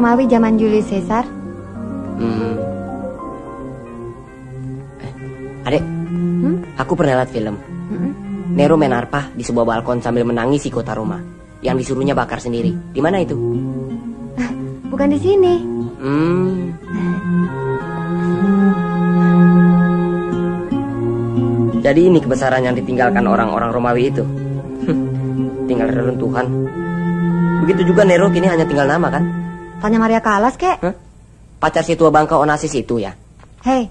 Romawi zaman Julius Caesar. Hmm. Eh, adek, Hmm? aku pernah lihat film. Mm-mm. Nero main arpah di sebuah balkon sambil menangisi kota Roma. Yang disuruhnya bakar sendiri. Di mana itu? Bukan di sini. Hmm. Jadi ini kebesaran yang ditinggalkan orang-orang Romawi itu. tinggal reruntuhan. Begitu juga Nero kini hanya tinggal nama kan? Tanya Maria Kalas, kek. Hah? Pacar si tua bangka Onassis itu ya? Hei,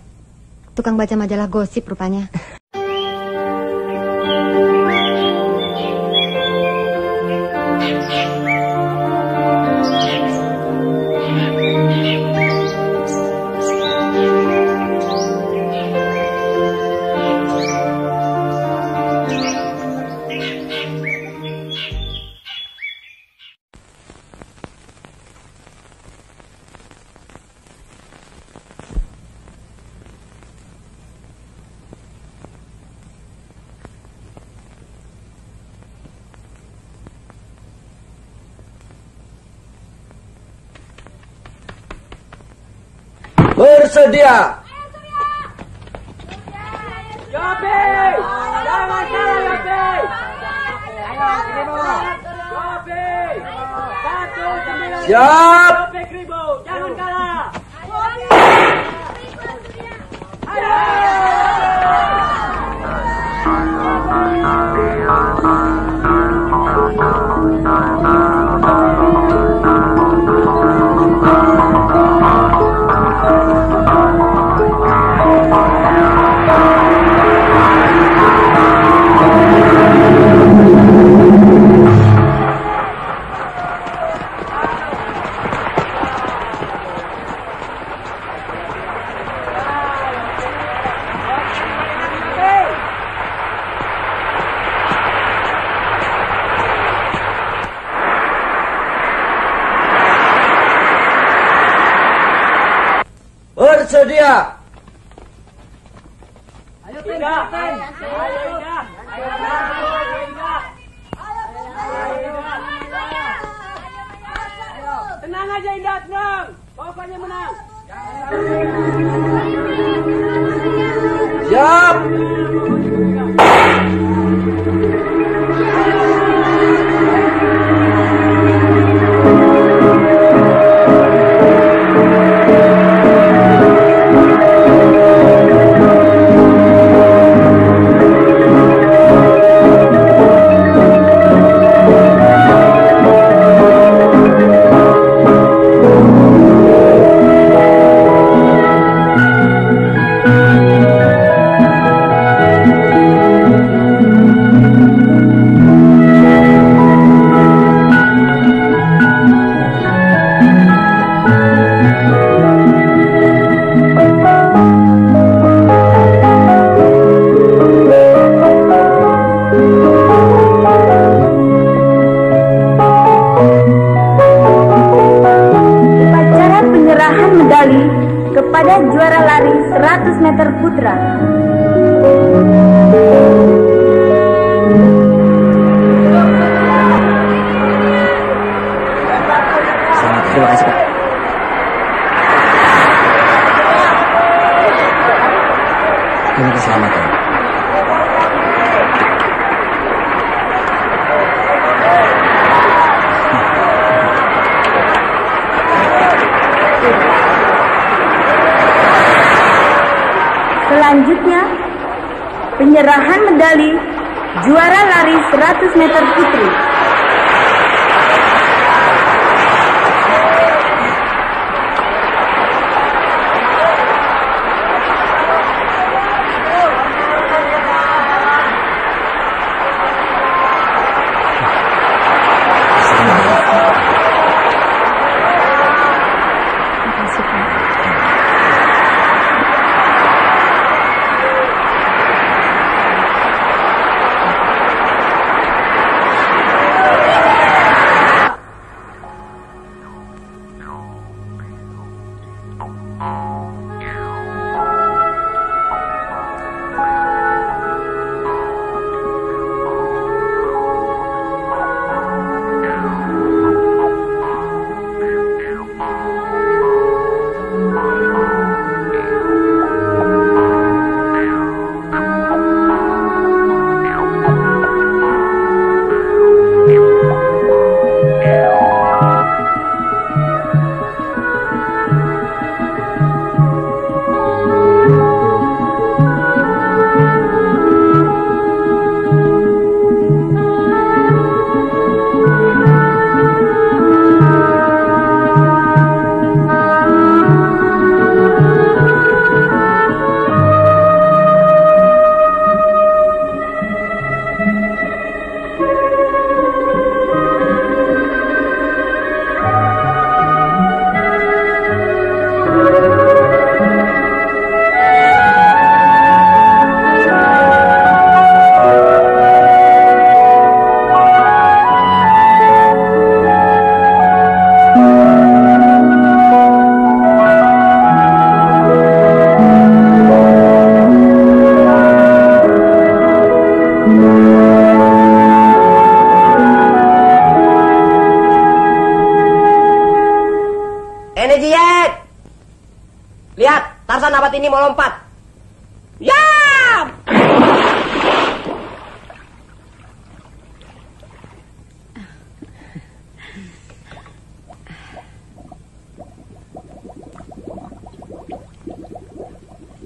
tukang baca majalah gosip rupanya.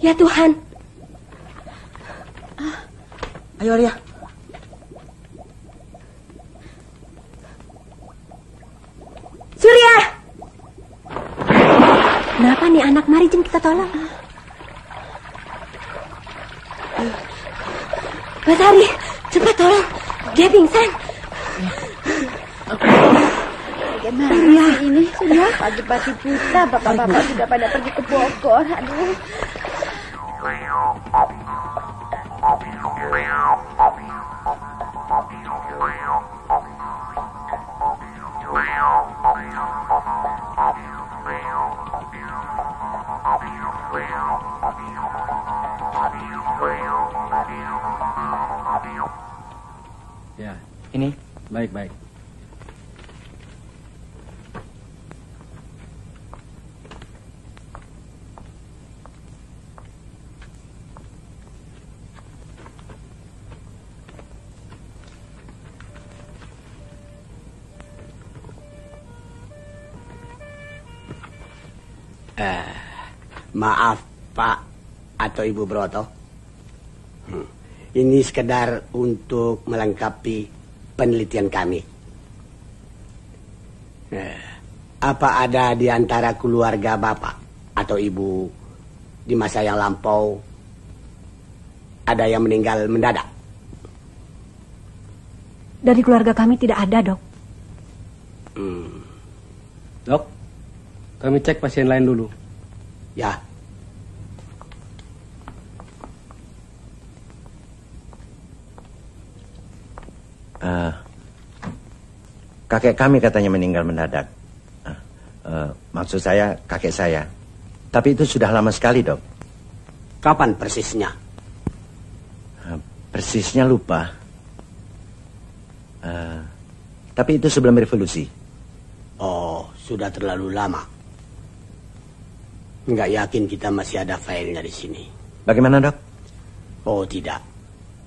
Ya Tuhan. Ayo Arya. Surya! Kenapa nih anak? Mari jeng kita tolong. Basari, cepat tolong. Dia pingsan. Bagaimana ya. ini sudah pagi-pagi buta, bapak-bapak sudah pada pergi ke Bogor. Aduh. Maaf Pak atau Ibu Broto. Hmm. Ini sekedar untuk melengkapi penelitian kami. Eh, apa ada di antara keluarga Bapak atau Ibu di masa yang lampau ada yang meninggal mendadak? Dari keluarga kami tidak ada, dok. Hmm, Dok, kami cek pasien lain dulu. ya, kakek kami katanya meninggal mendadak. Eh, eh, maksud saya kakek saya. Tapi itu sudah lama sekali dok. kapan persisnya? Eh, persisnya lupa. Eh, tapi itu sebelum revolusi. Oh, sudah terlalu lama. Nggak yakin kita masih ada filenya di sini. Bagaimana dok? Oh tidak.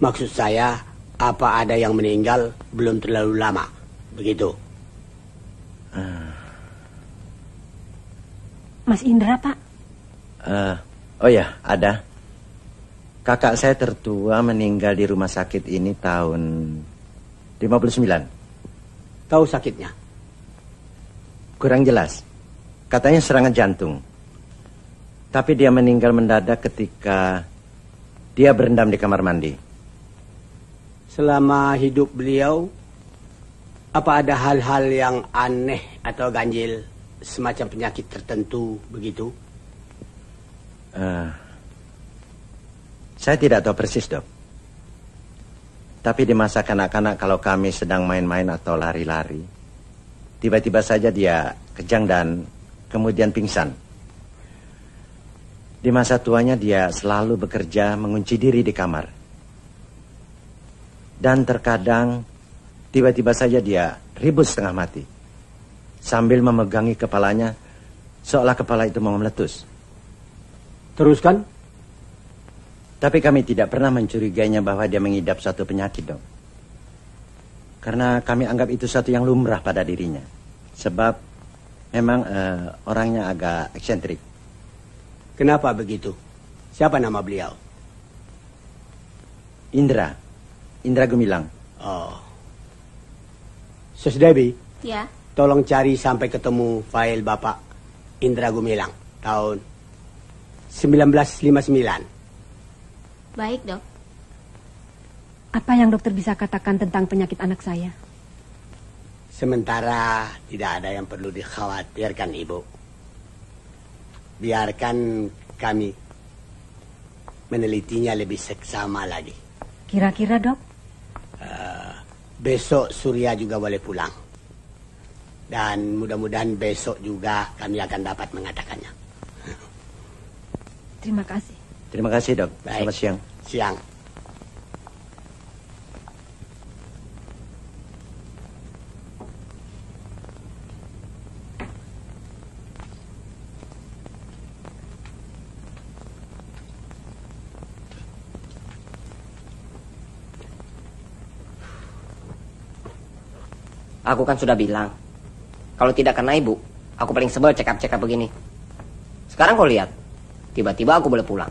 Maksud saya, apa ada yang meninggal belum terlalu lama. Begitu. Mas Indra, Pak. Eh, oh ya, ada. Kakak saya tertua meninggal di rumah sakit ini tahun 59. Tahu sakitnya? Kurang jelas. Katanya serangan jantung. Tapi dia meninggal mendadak ketika dia berendam di kamar mandi. Selama hidup beliau, apa ada hal-hal yang aneh atau ganjil semacam penyakit tertentu begitu? Eh, saya tidak tahu persis, dok. Tapi di masa kanak-kanak kalau kami sedang main-main atau lari-lari, tiba-tiba saja dia kejang dan kemudian pingsan. Di masa tuanya dia selalu bekerja mengunci diri di kamar. Dan terkadang tiba-tiba saja dia ribut setengah mati. Sambil memegangi kepalanya seolah kepala itu mau meletus. Teruskan. Tapi kami tidak pernah mencurigainya bahwa dia mengidap suatu penyakit, dok. Karena kami anggap itu satu yang lumrah pada dirinya. Sebab memang eh, orangnya agak eksentrik. Kenapa begitu? Siapa nama beliau? Indra, Indra Gumilang. Oh. Sus Debbie, Ya, tolong cari sampai ketemu file Bapak Indra Gumilang tahun 1959. baik dok. Apa yang dokter bisa katakan tentang penyakit anak saya? Sementara tidak ada yang perlu dikhawatirkan, Ibu. Biarkan kami menelitinya lebih seksama lagi. Kira-kira, dok? Besok Surya juga boleh pulang. Dan mudah-mudahan besok juga kami akan dapat mengatakannya. Terima kasih. Terima kasih, dok. Baik. Selamat siang. Siang. Aku kan sudah bilang, kalau tidak karena ibu, aku paling sebel cekap-cekap begini. Sekarang kau lihat, tiba-tiba aku boleh pulang.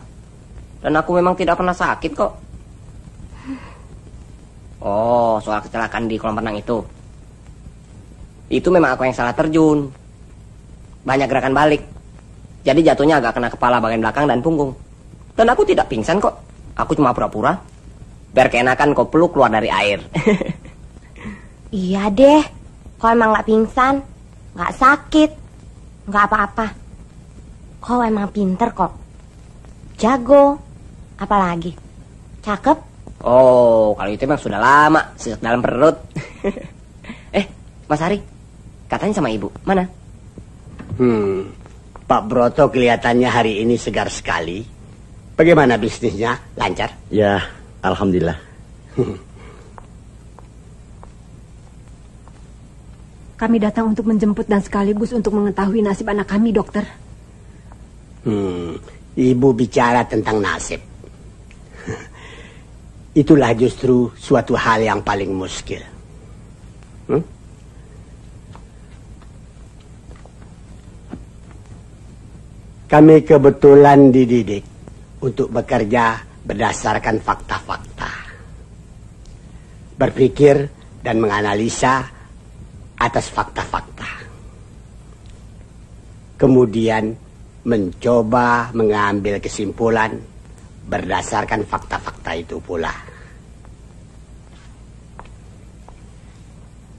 Dan aku memang tidak pernah sakit kok. Oh, soal kecelakaan di kolam renang itu. Itu memang aku yang salah terjun. Banyak gerakan balik. Jadi jatuhnya agak kena kepala bagian belakang dan punggung. Dan aku tidak pingsan kok. Aku cuma pura-pura. Biar keenakan kau peluk keluar dari air. Iya deh, kau emang gak pingsan, gak sakit, gak apa-apa. Kau emang pinter kok. Jago, apalagi. Cakep, oh, kalau itu memang sudah lama. Sejak dalam perut. eh, Mas Hari. Katanya sama ibu. Mana? Hmm, Pak Broto kelihatannya hari ini segar sekali. Bagaimana bisnisnya? Lancar? Ya, alhamdulillah. Kami datang untuk menjemput dan sekaligus untuk mengetahui nasib anak kami, dokter. Hmm, ibu bicara tentang nasib. Itulah justru suatu hal yang paling muskil. Hmm? Kami kebetulan dididik untuk bekerja berdasarkan fakta-fakta. Berpikir dan menganalisa atas fakta-fakta. Kemudian mencoba mengambil kesimpulan berdasarkan fakta-fakta itu pula.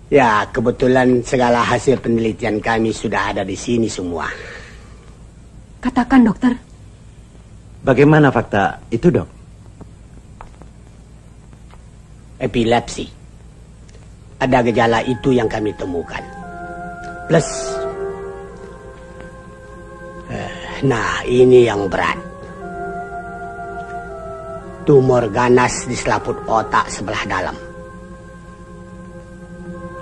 Ya, kebetulan segala hasil penelitian kami sudah ada di sini semua. Katakan, dokter. Bagaimana fakta itu, dok? Epilepsi. Ada gejala itu yang kami temukan. Plus, eh, nah ini yang berat. Tumor ganas di selaput otak sebelah dalam.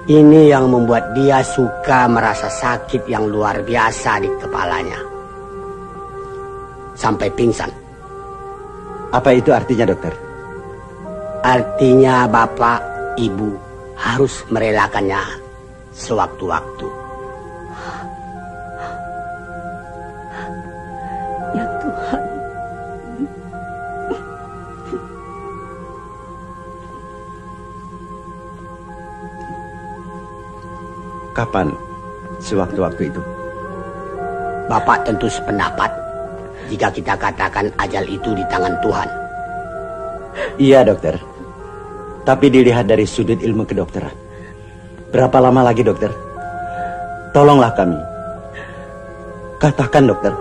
Ini yang membuat dia suka merasa sakit yang luar biasa di kepalanya. Sampai pingsan. Apa itu artinya, dokter? Artinya bapak, ibu harus merelakannya sewaktu-waktu. Ya Tuhan. Kapan sewaktu-waktu itu? Bapak tentu sependapat jika kita katakan ajal itu di tangan Tuhan. Iya, dokter. Tapi dilihat dari sudut ilmu kedokteran. Berapa lama lagi, dokter? Tolonglah kami. Katakan, dokter.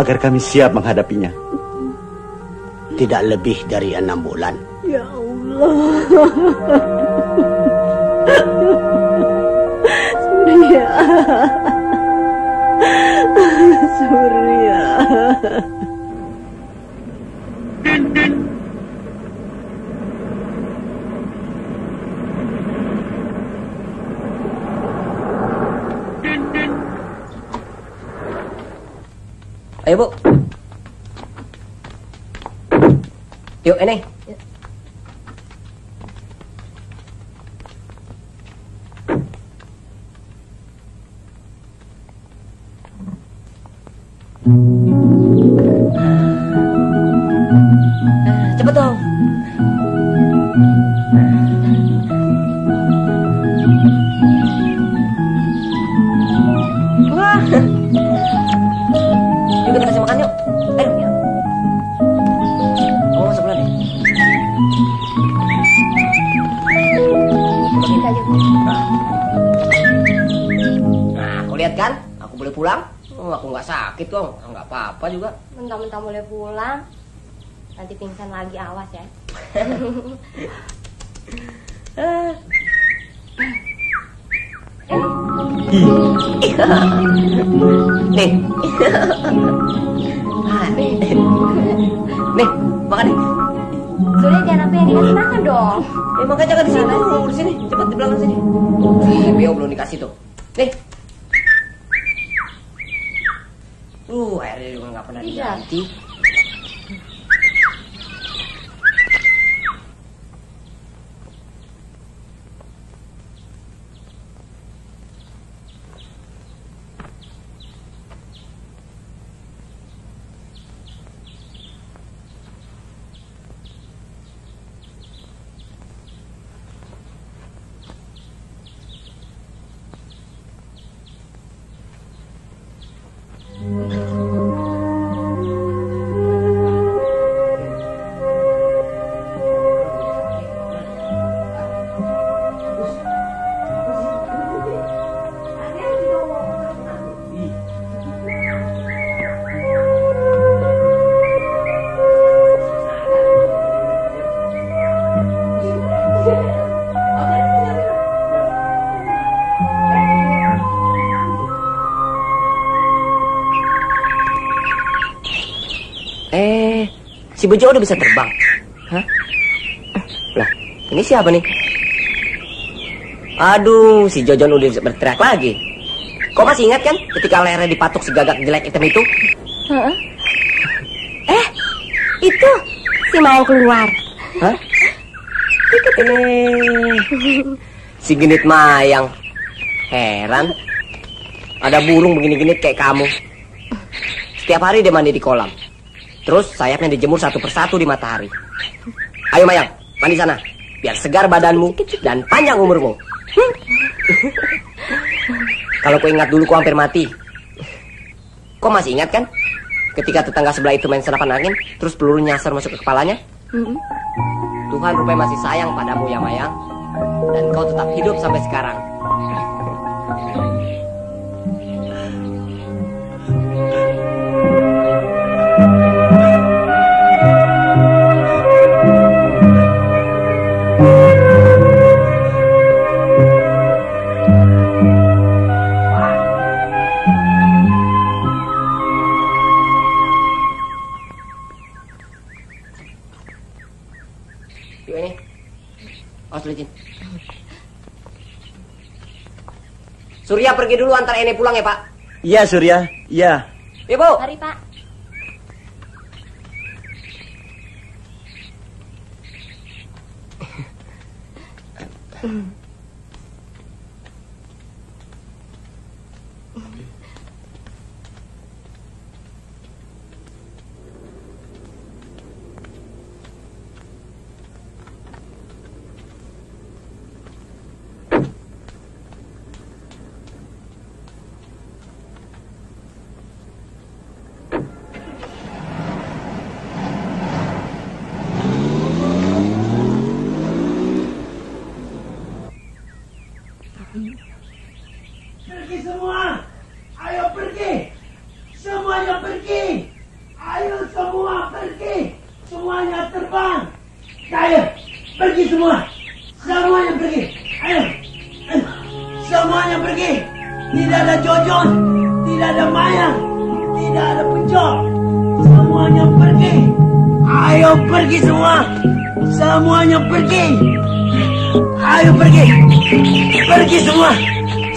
Agar kami siap menghadapinya. Tidak lebih dari enam bulan. Ya Allah. Surya. Surya. Ayo, Bu. Yuk, ini. Mentang-mentang boleh pulang. Nanti pingsan lagi, awas ya. Nih. Ah, nih. Nih, makan nih. Surya jangan sampai yang dikasih makan dong. Eh, makanya jangan di sini, di sini. Cepat di belakang sini. Bio belum dikasih tuh. Uh, airnya juga nggak pernah Iya. diganti. Bejo udah bisa terbang. Hah? Lah, ini siapa nih? Aduh, si Jojon udah bisa berteriak lagi. Kau masih ingat kan ketika lehernya dipatuk si gagak jelek hitam itu? Heeh. Eh, itu si Mayang keluar. Hah? Eh, si genit mayang. Heran. Ada burung begini-gini kayak kamu. Setiap hari dia mandi di kolam. Terus sayapnya dijemur satu persatu di matahari. Ayo mayang, mandi sana. Biar segar badanmu dan panjang umurmu. Kalau kau ingat dulu kau hampir mati. Kau masih ingat kan? Ketika tetangga sebelah itu main senapan angin, terus peluru nyasar masuk ke kepalanya? Tuhan rupanya masih sayang padamu ya Mayang. Dan kau tetap hidup sampai sekarang. Pergi dulu antar ini pulang ya Pak. Iya Surya, iya. Ibu. Mari, Pak.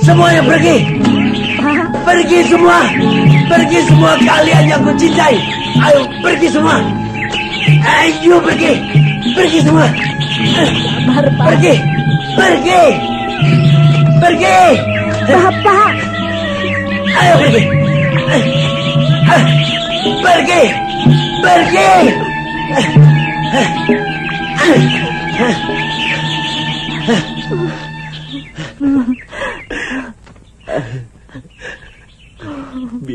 Semuanya pergi! Pergi semua! Pergi semua kalian yang kucintai! Ayo pergi semua! Ayo pergi! Pergi semua! Pergi! Pergi! Pergi! Bapak, Ayo pergi! Pergi! Pergi!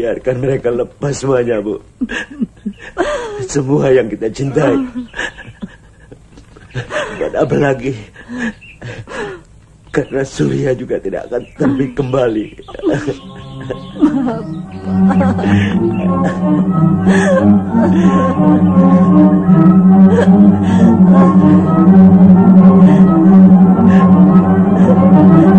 Biarkan mereka lepas semuanya, Bu. Semua yang kita cintai. Dan apa lagi? Karena Surya juga tidak akan terbit kembali. Kulihat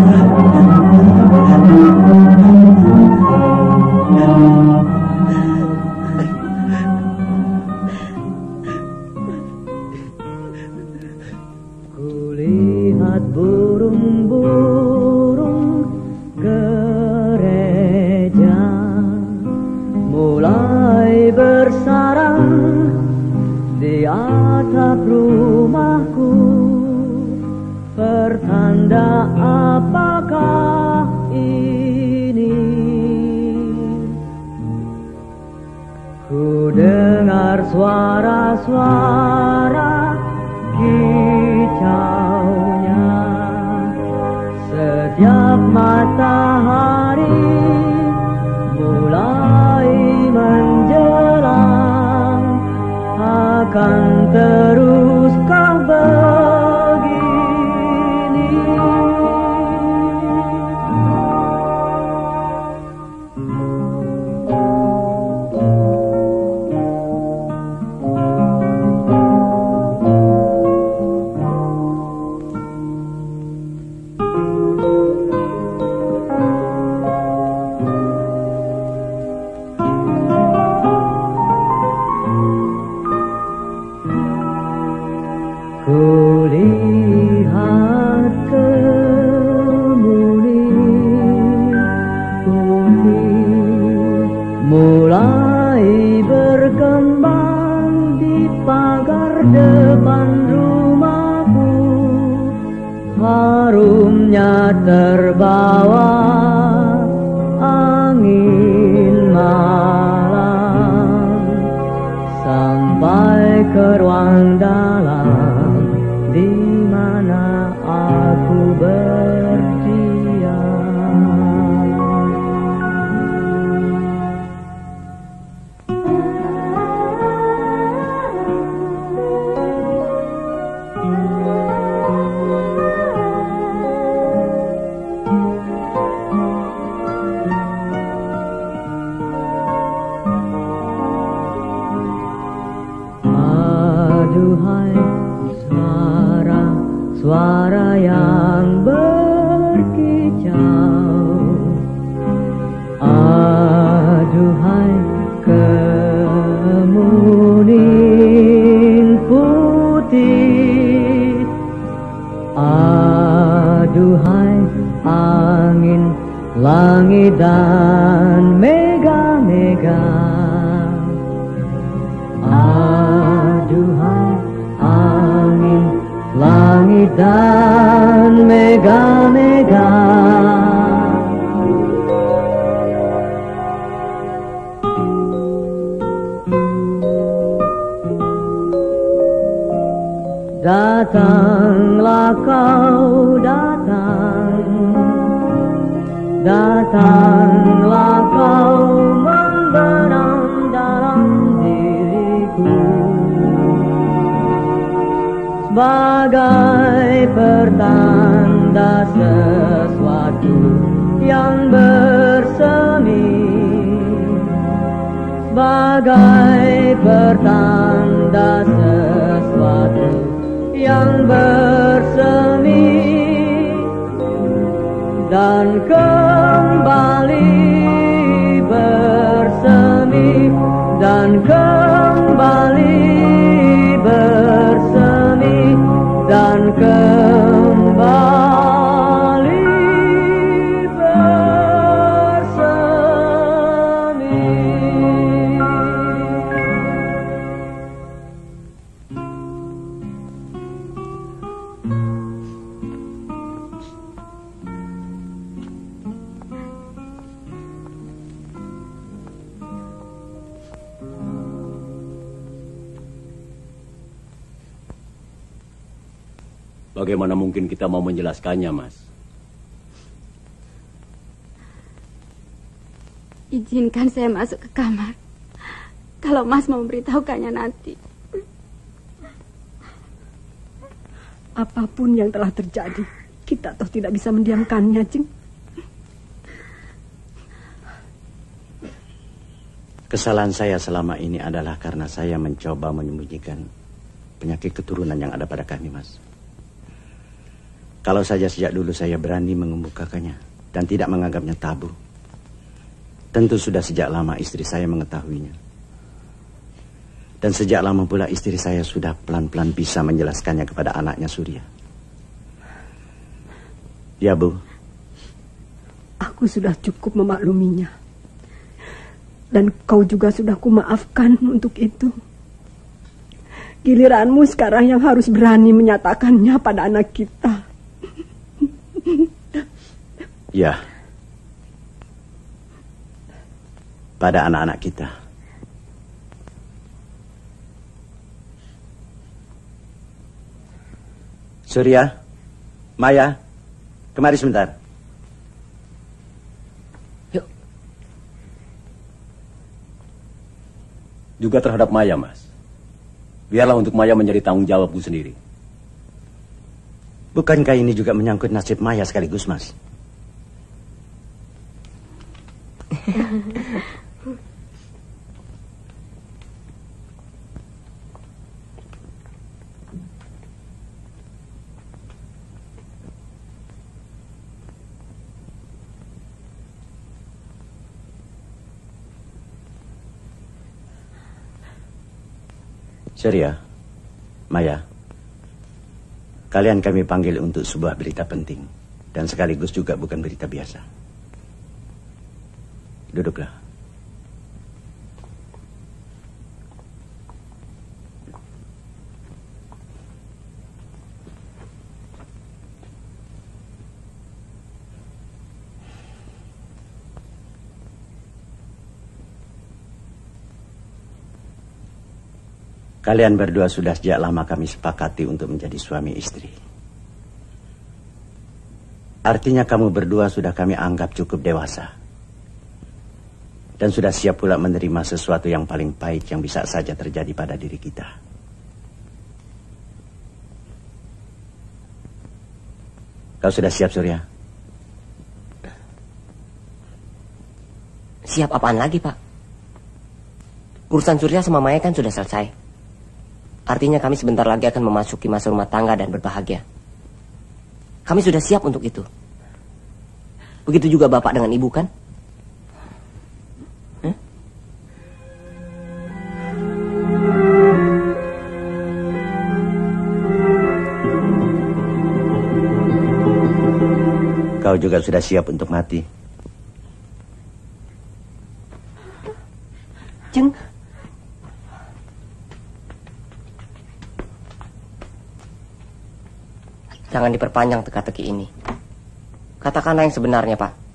yang berkicau. Aduhai kemuning putih. Aduhai angin langit dan Kau datang. Datanglah kau membenam dalam diriku. Sebagai pertanda sesuatu yang bersemi. Sebagai pertanda sesuatu yang bersemi dan kembali bersemi dan kembali bersemi dan kembali mungkin kita mau menjelaskannya, Mas? Izinkan saya masuk ke kamar. Kalau Mas mau memberitahukannya nanti. Apa pun yang telah terjadi, kita toh tidak bisa mendiamkannya, Jeng. Kesalahan saya selama ini adalah karena saya mencoba menyembunyikan penyakit keturunan yang ada pada kami, Mas. Kalau saja sejak dulu saya berani mengemukakannya dan tidak menganggapnya tabu, tentu sudah sejak lama istri saya mengetahuinya. Dan sejak lama pula istri saya sudah pelan-pelan bisa menjelaskannya kepada anaknya Surya. Ya, Bu. Aku sudah cukup memakluminya. Dan kau juga sudah kumaafkan untuk itu. Giliranmu sekarang yang harus berani menyatakannya pada anak kita. Ya. Pada anak-anak kita. Surya, Maya, kemari sebentar. Juga terhadap Maya, Mas. Biarlah untuk Maya menjadi tanggung jawabku sendiri. Bukankah ini juga menyangkut nasib Maya sekaligus, Mas? Surya, Maya, kalian kami panggil untuk sebuah berita penting dan sekaligus juga bukan berita biasa. Duduklah. Kalian berdua sudah sejak lama kami sepakati untuk menjadi suami istri. Artinya kamu berdua sudah kami anggap cukup dewasa. Dan sudah siap pula menerima sesuatu yang paling baik yang bisa saja terjadi pada diri kita. Kau sudah siap, Surya? Siap apaan lagi, Pak? Urusan Surya sama Maya kan sudah selesai. Artinya kami sebentar lagi akan memasuki masa rumah tangga dan berbahagia. Kami sudah siap untuk itu. Begitu juga Bapak dengan Ibu kan? Kau juga sudah siap untuk mati. Jeng, Jangan diperpanjang teka-teki ini. Katakanlah yang sebenarnya, Pak.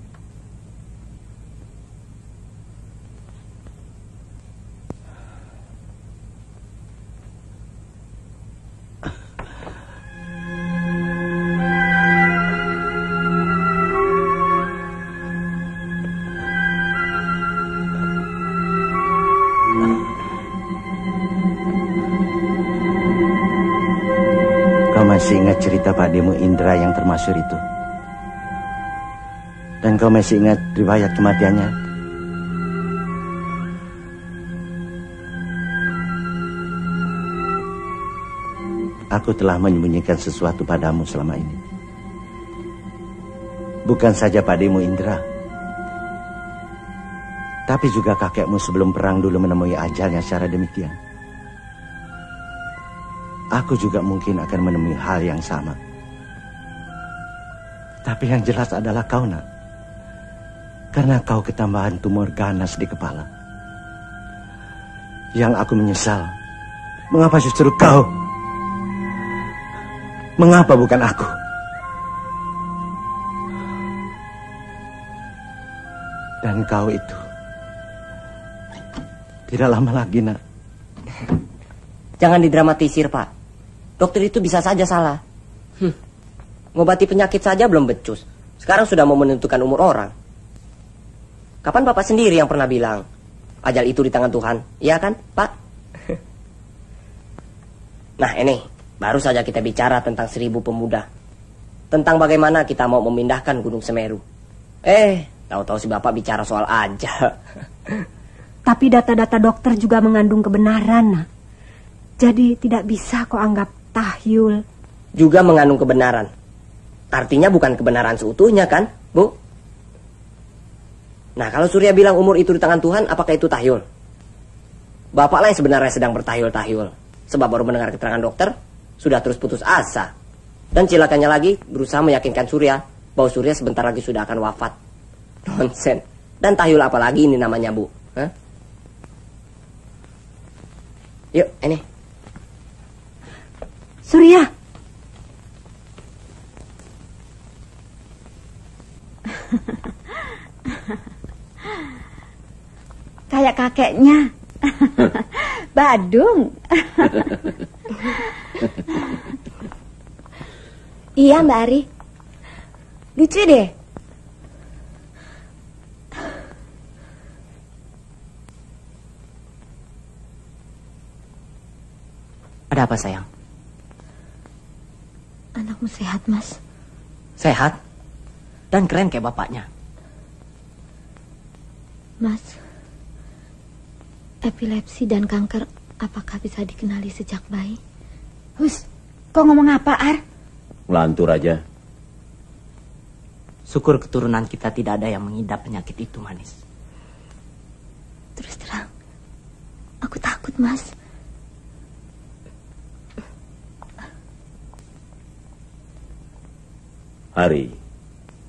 Cerita Pak Demo Indra yang termasyur itu? Dan kau masih ingat riwayat kematiannya? Aku telah menyembunyikan sesuatu padamu selama ini. Bukan saja Pak Demo Indra, tapi juga kakekmu sebelum perang dulu menemui ajalnya secara demikian. Aku juga mungkin akan menemui hal yang sama. Tapi yang jelas adalah kau nak. Karena kau ketambahan tumor ganas di kepala. Yang aku menyesal. Mengapa justru kau? Mengapa bukan aku? Dan kau itu. Tidak lama lagi nak. Jangan didramatisir, Pak. Dokter itu bisa saja salah. Hmm. Ngobati penyakit saja belum becus. Sekarang sudah mau menentukan umur orang. Kapan Bapak sendiri yang pernah bilang, ajal itu di tangan Tuhan? Iya kan, Pak? nah, ini baru saja kita bicara tentang seribu pemuda. Tentang bagaimana kita mau memindahkan Gunung Semeru. Eh, tahu-tahu si Bapak bicara soal aja. tapi data-data dokter juga mengandung kebenaran, nak. Jadi tidak bisa kau anggap tahyul. Juga mengandung kebenaran. Artinya bukan kebenaran seutuhnya kan, Bu? Nah, kalau Surya bilang umur itu di tangan Tuhan, apakah itu tahyul? Bapaklah yang sebenarnya sedang bertahyul-tahyul. Sebab baru mendengar keterangan dokter, sudah terus putus asa. Dan cilakannya lagi, berusaha meyakinkan Surya bahwa Surya sebentar lagi sudah akan wafat. Nonsen. Dan tahyul apa lagi ini namanya, Bu? Hah? Yuk, ini. Surya, Kayak kakeknya. Badung. Iya Mbak Ari. Lucu deh. Ada apa, sayang? Anakmu sehat, Mas. Sehat? Dan keren kayak bapaknya. Mas, epilepsi dan kanker apakah bisa dikenali sejak bayi? Hus, kau ngomong apa, Ar? Ngelantur aja. Syukur keturunan kita tidak ada yang mengidap penyakit itu, Manis. Terus terang, aku takut, Mas. Hari,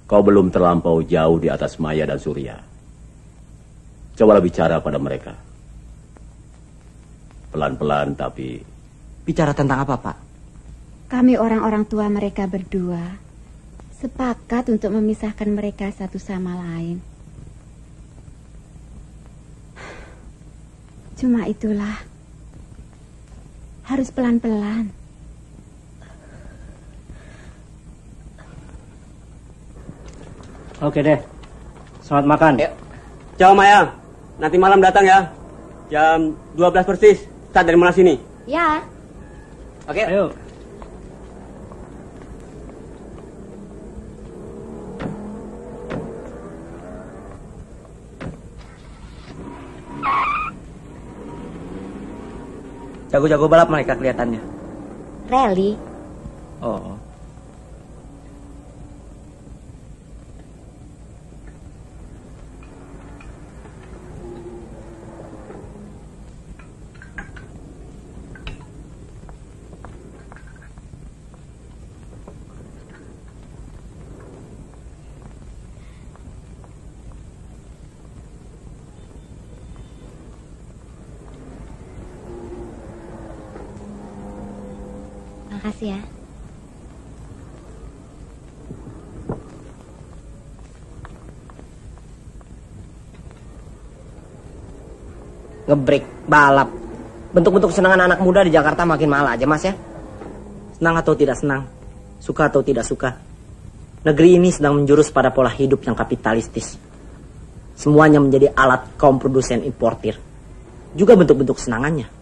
kau belum terlampau jauh di atas Maya dan Surya. Cobalah bicara pada mereka. Pelan-pelan tapi Bicara tentang apa, Pak? Kami orang-orang tua mereka berdua sepakat untuk memisahkan mereka satu sama lain. Cuma itulah Harus pelan-pelan. Oke deh. Selamat makan. Ciao Maya. Nanti malam datang ya. Jam 12 persis. Start dari mana sini? Ya. Oke. Ayo. Jago-jago balap mereka kelihatannya. Rally. Oh. Makasih ya. Ngebreak, balap. Bentuk-bentuk kesenangan anak muda di Jakarta makin mahal aja mas ya. Senang atau tidak senang, suka atau tidak suka. Negeri ini sedang menjurus pada pola hidup yang kapitalistis. Semuanya menjadi alat kaum produsen importir. Juga bentuk-bentuk senangannya.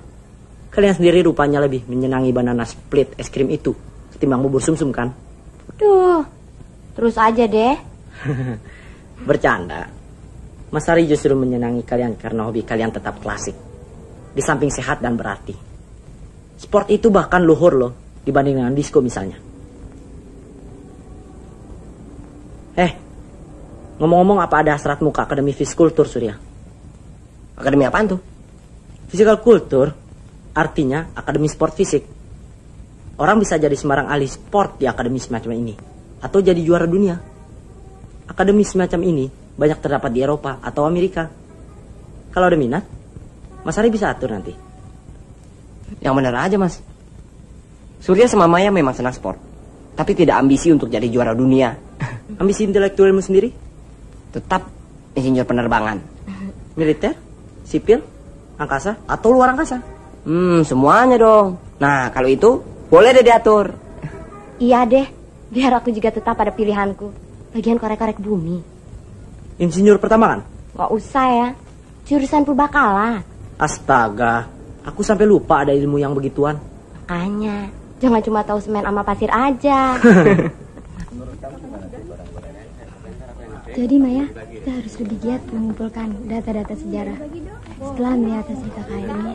Kalian sendiri rupanya lebih menyenangi banana split es krim itu ketimbang bubur sumsum kan? Duh, terus aja deh. Bercanda. Mas Ari justru menyenangi kalian karena hobi kalian tetap klasik. Di samping sehat dan berarti. Sport itu bahkan luhur loh dibanding dengan disco misalnya. Eh, ngomong-ngomong apa ada hasrat muka Akademi Fiskultur Surya? Akademi apaan tuh? Physical Culture artinya Akademi Sport Fisik. Orang bisa jadi sembarang ahli sport di akademi semacam ini. Atau jadi juara dunia. Akademi semacam ini banyak terdapat di Eropa atau Amerika. Kalau ada minat, Mas Ari bisa atur nanti. Yang bener aja mas. Surya sama Maya memang senang sport. Tapi tidak ambisi untuk jadi juara dunia. Ambisi intelektualmu sendiri? Tetap insinyur penerbangan. Militer? Sipil? Angkasa? Atau luar angkasa? Hmm, semuanya dong. Nah, kalau itu boleh deh diatur. Iya deh, biar aku juga tetap pada pilihanku. Bagian korek-korek bumi. Insinyur pertama kan? Gak usah ya, jurusan purbakala. Astaga, aku sampai lupa ada ilmu yang begituan. Makanya, jangan cuma tahu semen sama pasir aja. Jadi Maya, kita harus lebih giat mengumpulkan data-data sejarah setelah melihat hasil KKN ini.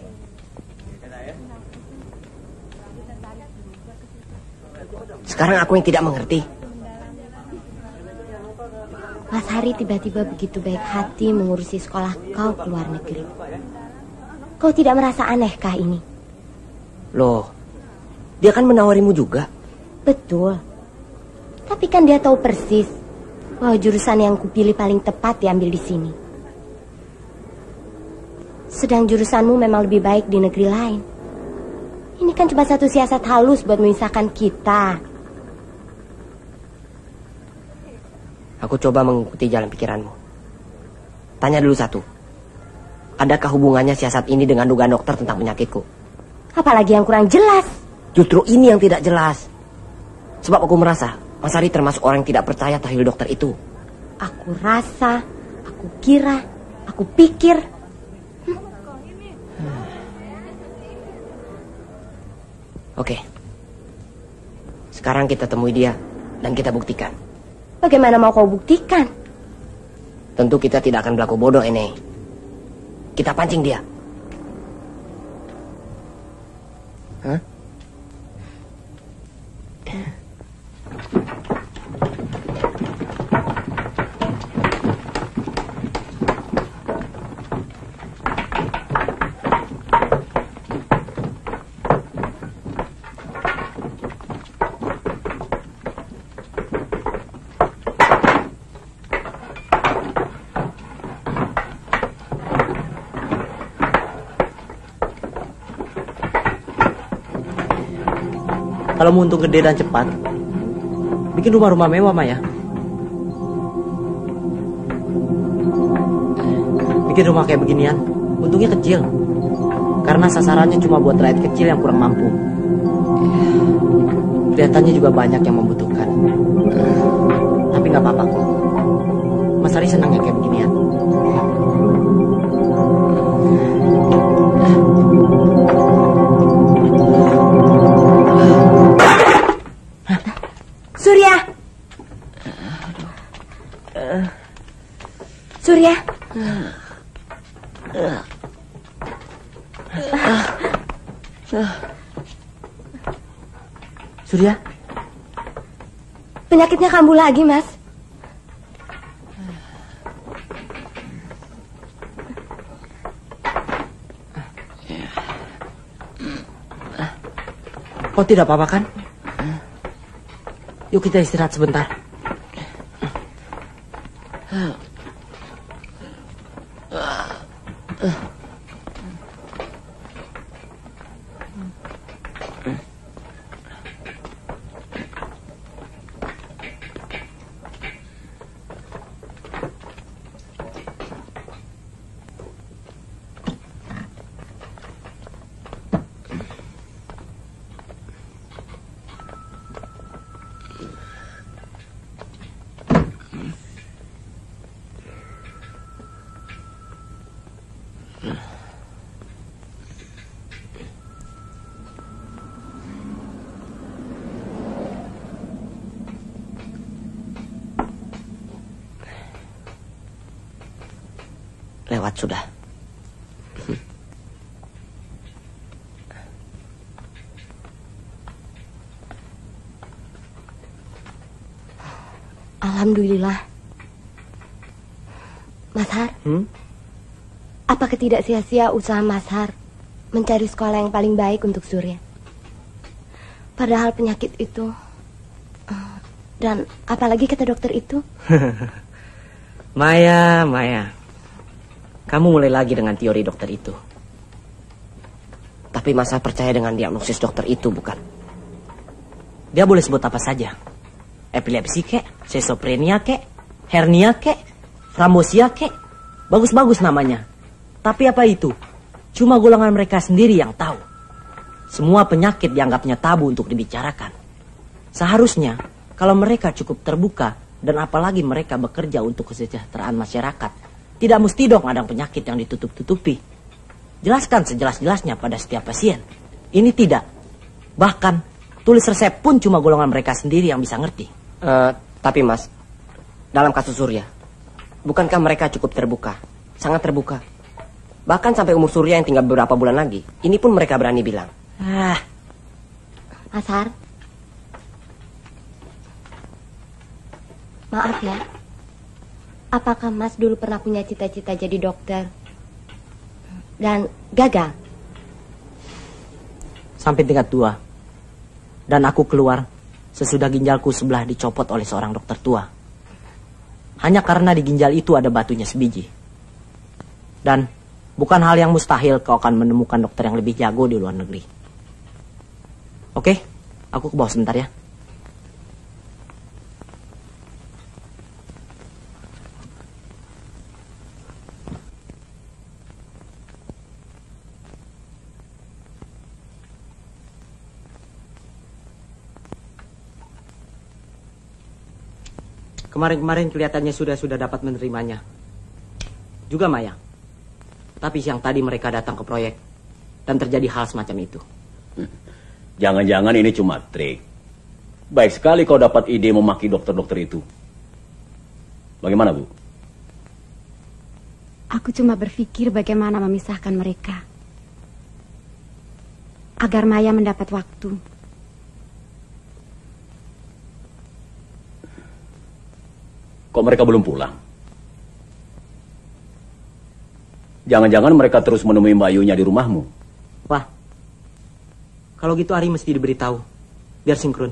Sekarang aku yang tidak mengerti. Mas Hari tiba-tiba begitu baik hati mengurusi sekolah kau ke luar negeri. Kau tidak merasa anehkah ini? Loh, dia kan menawarimu juga. Betul. Tapi kan dia tahu persis bahwa jurusan yang kupilih paling tepat diambil di sini. Sedang jurusanmu memang lebih baik di negeri lain. Ini kan cuma satu siasat halus buat memisahkan kita. Aku coba mengikuti jalan pikiranmu. Tanya dulu satu. Adakah hubungannya siasat ini dengan dugaan dokter tentang penyakitku? Apalagi yang kurang jelas. Justru ini yang tidak jelas. Sebab aku merasa Mas Ari termasuk orang yang tidak percaya tahlil dokter itu. Aku rasa, aku kira, aku pikir. Oke. Sekarang kita temui dia dan kita buktikan. Bagaimana mau kau buktikan? Tentu kita tidak akan berlaku bodoh ini. Kita pancing dia. Hah? Kalau mau untung gede dan cepat, bikin rumah-rumah mewah, Maya. Bikin rumah kayak beginian, untungnya kecil. Karena sasarannya cuma buat rakyat kecil yang kurang mampu. Kelihatannya juga banyak yang membutuhkan. Tapi nggak apa-apa kok. Mas Ari senang yang Penyakitnya kambuh lagi, Mas. kau tidak apa-apa kan? Yuk kita istirahat sebentar. Lewat sudah. Alhamdulillah. Mas Har, Hmm? apakah tidak sia-sia usaha Mas Har mencari sekolah yang paling baik untuk Surya? Padahal penyakit itu eh, dan apalagi kata dokter itu Maya, Maya. Kamu mulai lagi dengan teori dokter itu. Tapi masa percaya dengan diagnosis dokter itu bukan? Dia boleh sebut apa saja. Epilepsi kek, schizophrenia kek, hernia kek, frambosia kek. Bagus-bagus namanya. Tapi apa itu? Cuma golongan mereka sendiri yang tahu. Semua penyakit dianggapnya tabu untuk dibicarakan. Seharusnya kalau mereka cukup terbuka dan apalagi mereka bekerja untuk kesejahteraan masyarakat, tidak mesti dong ada penyakit yang ditutup-tutupi. Jelaskan sejelas-jelasnya pada setiap pasien. Ini tidak. Bahkan tulis resep pun cuma golongan mereka sendiri yang bisa ngerti. Eh, tapi mas, dalam kasus Surya, bukankah mereka cukup terbuka? Sangat terbuka. Bahkan sampai umur Surya yang tinggal beberapa bulan lagi, ini pun mereka berani bilang. Ah, Mas Har. Maaf ya. Apakah Mas dulu pernah punya cita-cita jadi dokter? Dan gagal? sampai tingkat dua. Dan aku keluar sesudah ginjalku sebelah dicopot oleh seorang dokter tua. Hanya karena di ginjal itu ada batunya sebiji. Dan bukan hal yang mustahil kau akan menemukan dokter yang lebih jago di luar negeri. Oke, aku ke bawah sebentar ya. Kemarin-kemarin kelihatannya sudah sudah dapat menerimanya. Juga Maya. Tapi siang tadi mereka datang ke proyek dan terjadi hal semacam itu. Jangan-jangan ini cuma trik. Baik sekali kau dapat ide memaki dokter-dokter itu. Bagaimana, Bu? Aku cuma berpikir bagaimana memisahkan mereka. Agar Maya mendapat waktu. Kok mereka belum pulang? Jangan-jangan mereka terus menemui Bayunya di rumahmu. Wah, kalau gitu Ari mesti diberitahu. Biar sinkron.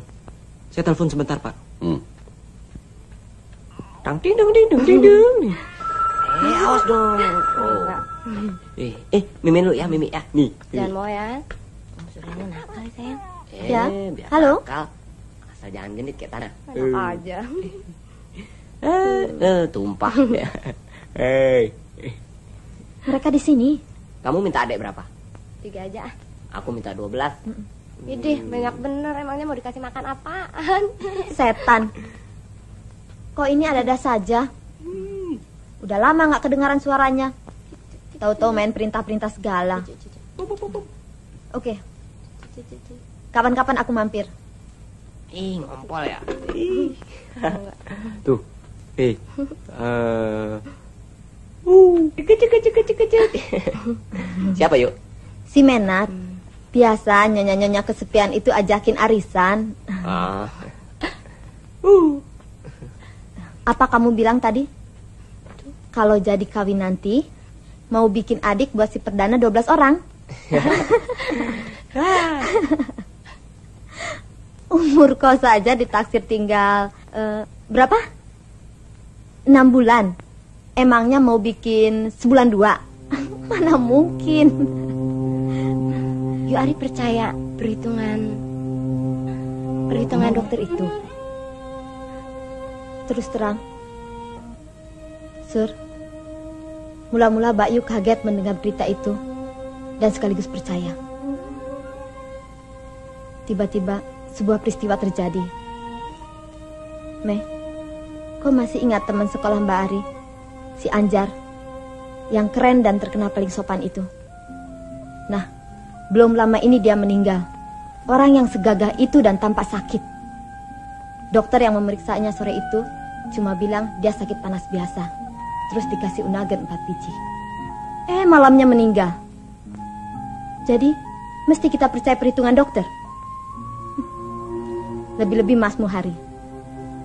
Saya telepon sebentar, Pak. Hmm. Dang ding ding dang ding dang. Eh, awas dong. Eh, Eh, mimin lu ya, mimi ya. Nih. Jangan mau ya. Suriana nakal sayang. Eh, Ya, biar halo? nakal. Asal jangan genit kayak tanah. Enak aja. Eh, eh, tumpah ya. Hei. Mereka di sini. Kamu minta adek berapa? Tiga aja. ah. Aku minta 12. Idih, banyak bener emangnya mau dikasih makan apaan? Setan. Kok ini ada-ada saja? Udah lama nggak kedengaran suaranya. Tahu-tahu main perintah-perintah segala. Oke. Kapan-kapan aku mampir. Ih, ngompol ya. Tuh. Eh. eh, Kecil, kecil, kecil, kecil. Siapa yuk? Si Menat. Biasa nyonya-nyonya kesepian itu ajakin arisan. Ah. Apa kamu bilang tadi? Kalau jadi kawin nanti, mau bikin adik buat si perdana 12 orang. Umur kau saja ditaksir tinggal eh, berapa? 6 bulan. Emangnya mau bikin sebulan dua? Mana mungkin? Yu Ari percaya perhitungan perhitungan dokter itu. Terus terang. Sur, mula-mula Mbak Yu kaget mendengar berita itu dan sekaligus percaya. Tiba-tiba sebuah peristiwa terjadi. Meh, kau masih ingat teman sekolah Mbak Ari? Si Anjar, yang keren dan terkenal paling sopan itu. Nah, belum lama ini dia meninggal. Orang yang segagah itu dan tampak sakit. Dokter yang memeriksanya sore itu cuma bilang dia sakit panas biasa. Terus dikasih unagen 4 biji. Eh, malamnya meninggal. Jadi, mesti kita percaya perhitungan dokter. Lebih-lebih Mas Muhari.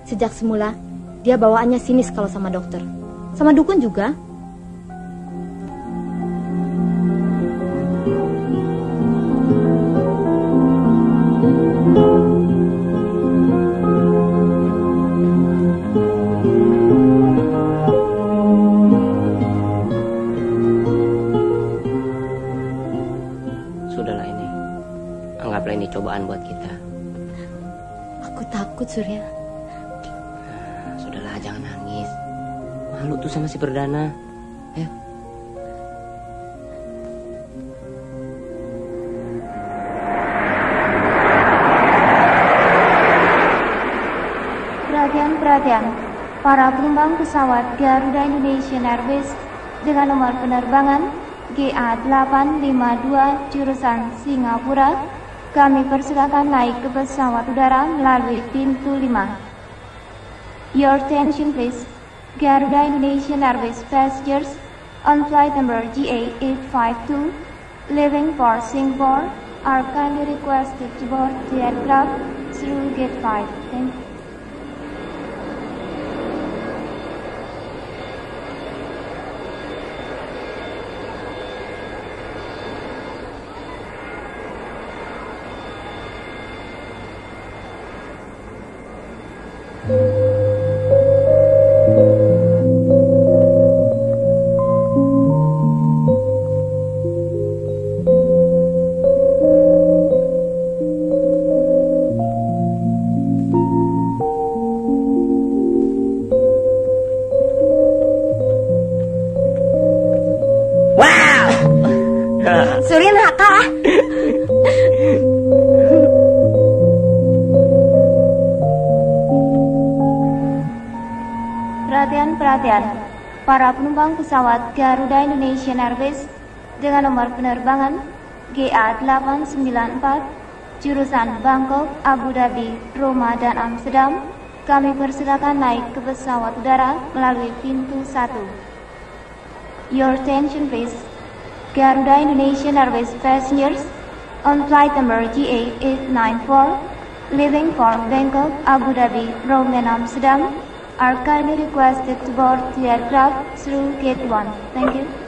Sejak semula, dia bawaannya sinis kalau sama dokter. Sama dukun juga. Pesawat Garuda Indonesia Airways dengan nomor penerbangan GA852 jurusan Singapura, kami persilakan naik ke pesawat udara melalui pintu 5. Your attention please. Garuda Indonesia Airways passengers on flight number GA852 leaving for Singapore are kindly requested to board the aircraft through gate 5. Thank you. Pesawat Garuda Indonesia Airways dengan nomor penerbangan GA894 jurusan Bangkok, Abu Dhabi, Roma, dan Amsterdam, kami persilakan naik ke pesawat udara melalui pintu 1. Your attention please. Garuda Indonesia Airways passengers on flight number GA894 leaving for Bangkok, Abu Dhabi, Rome, and Amsterdam are kindly requested to board the aircraft through gate 1. Thank you.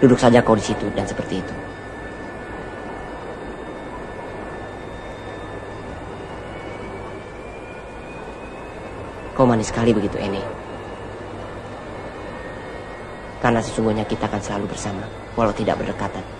Duduk saja kau di situ dan seperti itu. Kau manis sekali begitu, Eni. Karena sesungguhnya kita akan selalu bersama, walau tidak berdekatan.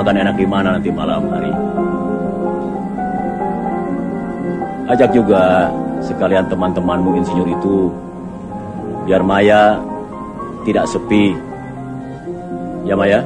Makan enak di mana nanti malam hari. Ajak juga sekalian teman-temanmu insinyur itu biar Maya tidak sepi. Ya Maya?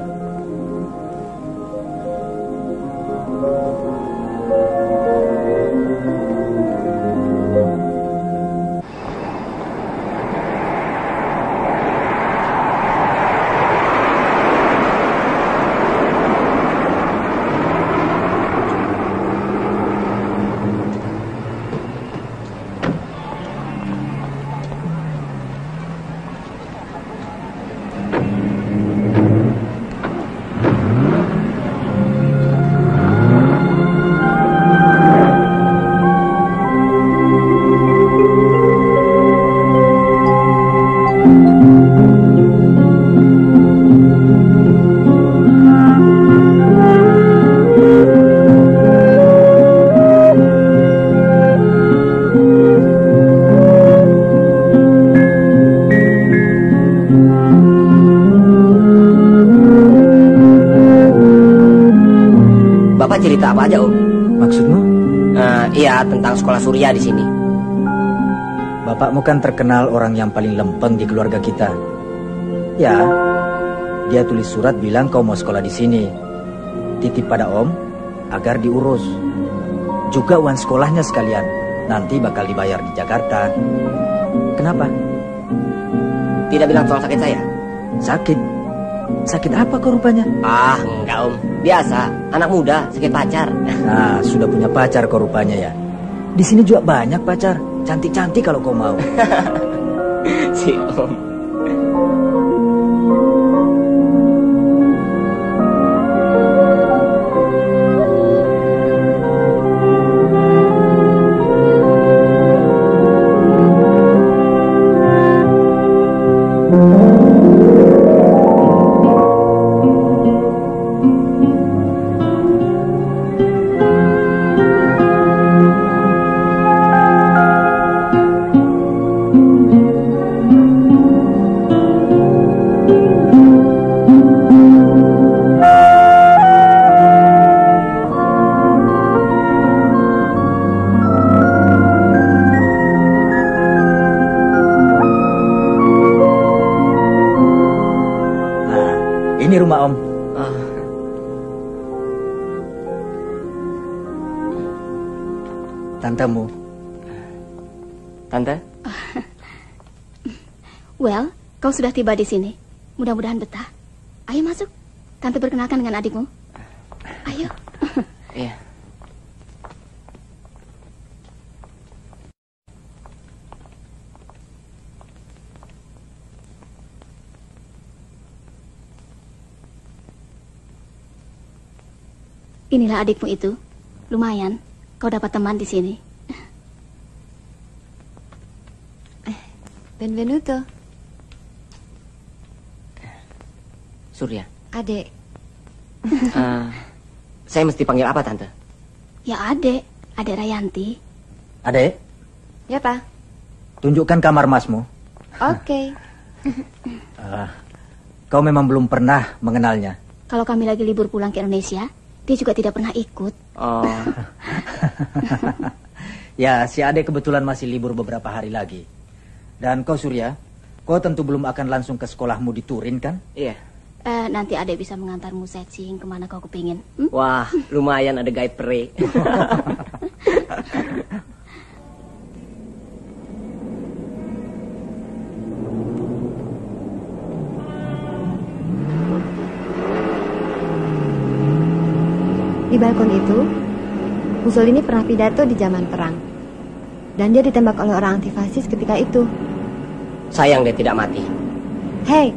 Kan terkenal orang yang paling lempeng di keluarga kita. Ya, dia tulis surat bilang kau mau sekolah di sini. Titip pada om agar diurus. Juga uang sekolahnya sekalian. Nanti bakal dibayar di Jakarta. Kenapa? Tidak bilang soal sakit saya. Sakit? Sakit apa kau rupanya? Ah, enggak om. Biasa, anak muda, sakit pacar. Nah, sudah punya pacar kau rupanya ya. Di sini juga banyak pacar. Cantik-cantik kalau kau mau. si om. Kau sudah tiba di sini. Mudah-mudahan betah. Ayo masuk. Tante perkenalkan dengan adikmu. Ayo. Iya. Inilah adikmu itu. Lumayan, kau dapat teman di sini. Benvenuto. Surya. Adek. Eh, saya mesti panggil apa tante? Ya adek, adek Rayanti. Adek, Ya, Pak. tunjukkan kamar masmu. Oke. Ah, kau memang belum pernah mengenalnya. Kalau kami lagi libur pulang ke Indonesia, dia juga tidak pernah ikut. Oh, Ya, si Ade kebetulan masih libur beberapa hari lagi. Dan kau Surya, kau tentu belum akan langsung ke sekolahmu di Turin kan? iya. Eh, nanti adek bisa mengantarmu sightseeing ke mana kau kepingin. Hmm? Wah, lumayan ada guide pre. Di balkon itu, Mussolini pernah pidato di zaman perang. Dan dia ditembak oleh orang antifasis ketika itu. Sayang dia tidak mati. Hei,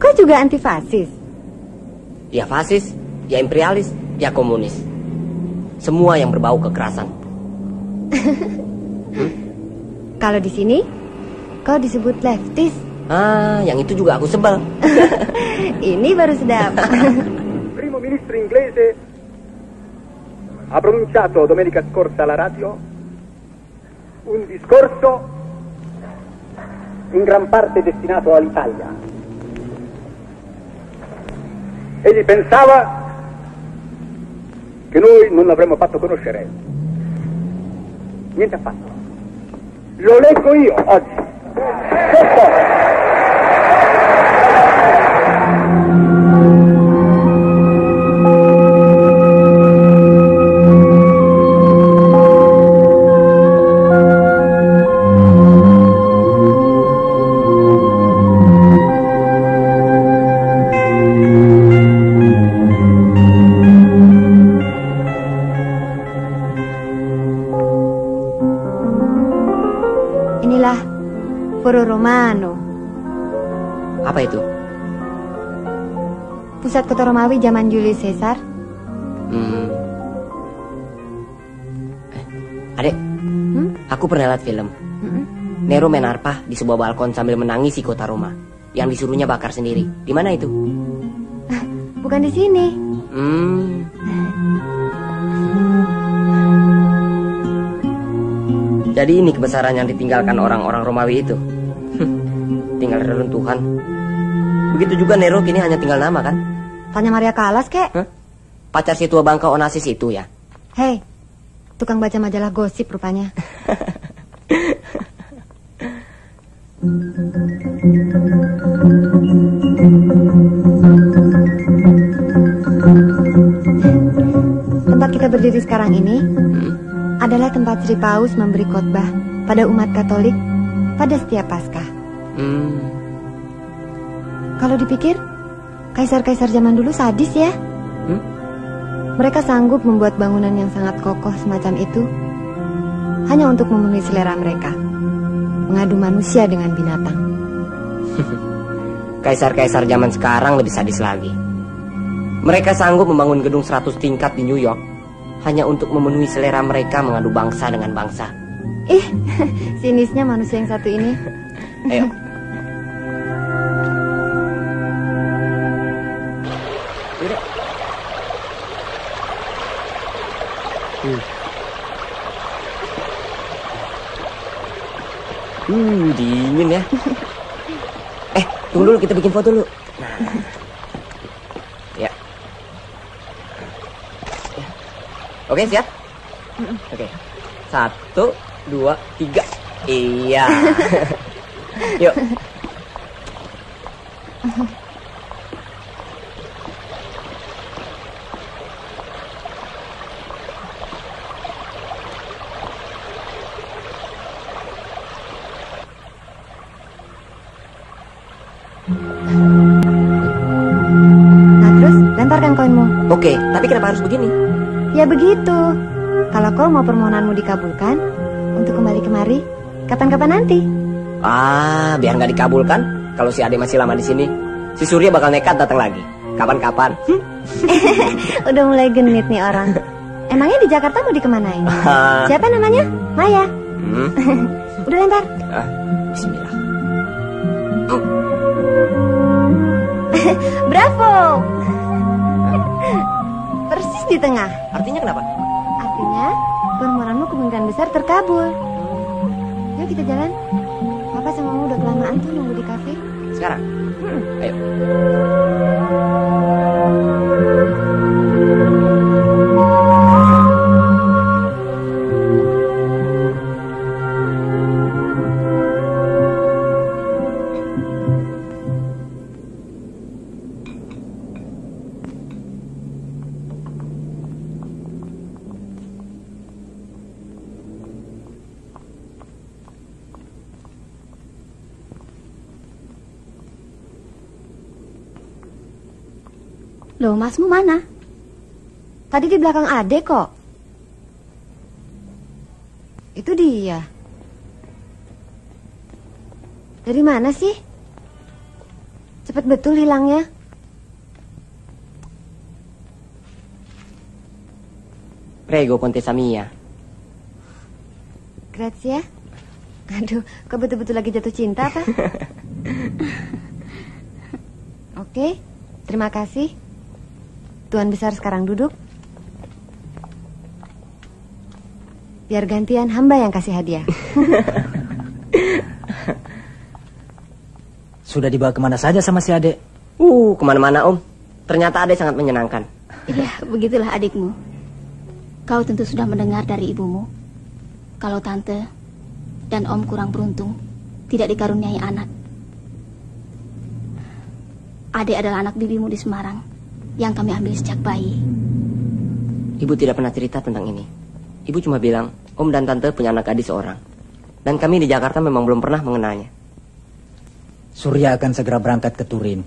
kau juga antifasis? Ya fasis, ya imperialis, ya komunis. Semua yang berbau kekerasan. Kalau di sini, kau disebut leftis. Ah, yang itu juga aku sebel. Ini baru sedap. primo ministro inglese ha pronunciato domenica scorsa alla radio un discorso in gran parte destinato all'Italia. Egli pensava che noi non l'avremmo fatto conoscere. Niente affatto. Lo leggo io oggi. Kota Romawi zaman Julius Caesar. Hmm. Eh, adek, aku pernah lihat film. Nero main arpah di sebuah balkon sambil menangisi kota Roma. Yang disuruhnya bakar sendiri. Di mana itu? Bukan di sini. Hmm. Jadi ini kebesaran yang ditinggalkan orang-orang Romawi itu. tinggal reruntuhan. Begitu juga Nero kini hanya tinggal nama kan? Tanya Maria Kalas, kek. ke Pacar si tua bangka Onasis itu ya? Hei, tukang baca majalah gosip rupanya. Tempat kita berdiri sekarang ini hmm? adalah tempat Sri Paus memberi khotbah pada umat Katolik pada setiap pasca Hmm. Kalau dipikir, kaisar-kaisar zaman dulu sadis ya. Hmm? Mereka sanggup membuat bangunan yang sangat kokoh semacam itu hanya untuk memenuhi selera mereka. Mengadu manusia dengan binatang. Kaisar-kaisar zaman sekarang lebih sadis lagi. Mereka sanggup membangun gedung 100 tingkat di New York hanya untuk memenuhi selera mereka mengadu bangsa dengan bangsa. Ih, sinisnya manusia yang satu ini. Ayo. Hmm. Dingin ya. Eh, tunggu dulu kita bikin foto dulu. Nah. Ya. Ya. Oke, siap? Oke. Satu, dua, tiga. Iya. Yuk. Tapi kenapa harus begini? Ya begitu. Kalau kau mau permohonanmu dikabulkan, untuk kembali kemari, kapan-kapan nanti. Ah, biar nggak dikabulkan. Kalau si Ade masih lama di sini, si Surya bakal nekat datang lagi. Kapan-kapan. Hmm? Udah mulai genit nih orang. Emangnya di Jakarta mau dikemanain? Siapa namanya? Maya. Hmm. Udah lempar. Ah, Bismillah. Bravo. Di tengah. Artinya kenapa? Artinya permohonanmu kemungkinan besar terkabul. Yuk kita jalan. Papa sama Mama udah kelamaan tuh nunggu di kafe. Sekarang. Ayo. Loh, masmu mana? Tadi di belakang Ade kok. Itu dia. Dari mana sih? Cepet betul hilangnya. Prego Contessa Mia. Grazie. Aduh, kok betul-betul lagi jatuh cinta apa? Oke, terima kasih. Tuan Besar sekarang duduk. Biar gantian hamba yang kasih hadiah. Sudah dibawa ke mana saja sama si adek? Uh, ke mana-mana om. Ternyata Ade sangat menyenangkan. Iya, begitulah adikmu. Kau tentu sudah mendengar dari ibumu. Kalau tante dan om kurang beruntung, tidak dikaruniai anak. Ade adalah anak bibimu di Semarang yang kami ambil sejak bayi. Ibu tidak pernah cerita tentang ini. Ibu cuma bilang, om dan tante punya anak gadis seorang. Dan kami di Jakarta memang belum pernah mengenalnya. Surya akan segera berangkat ke Turin.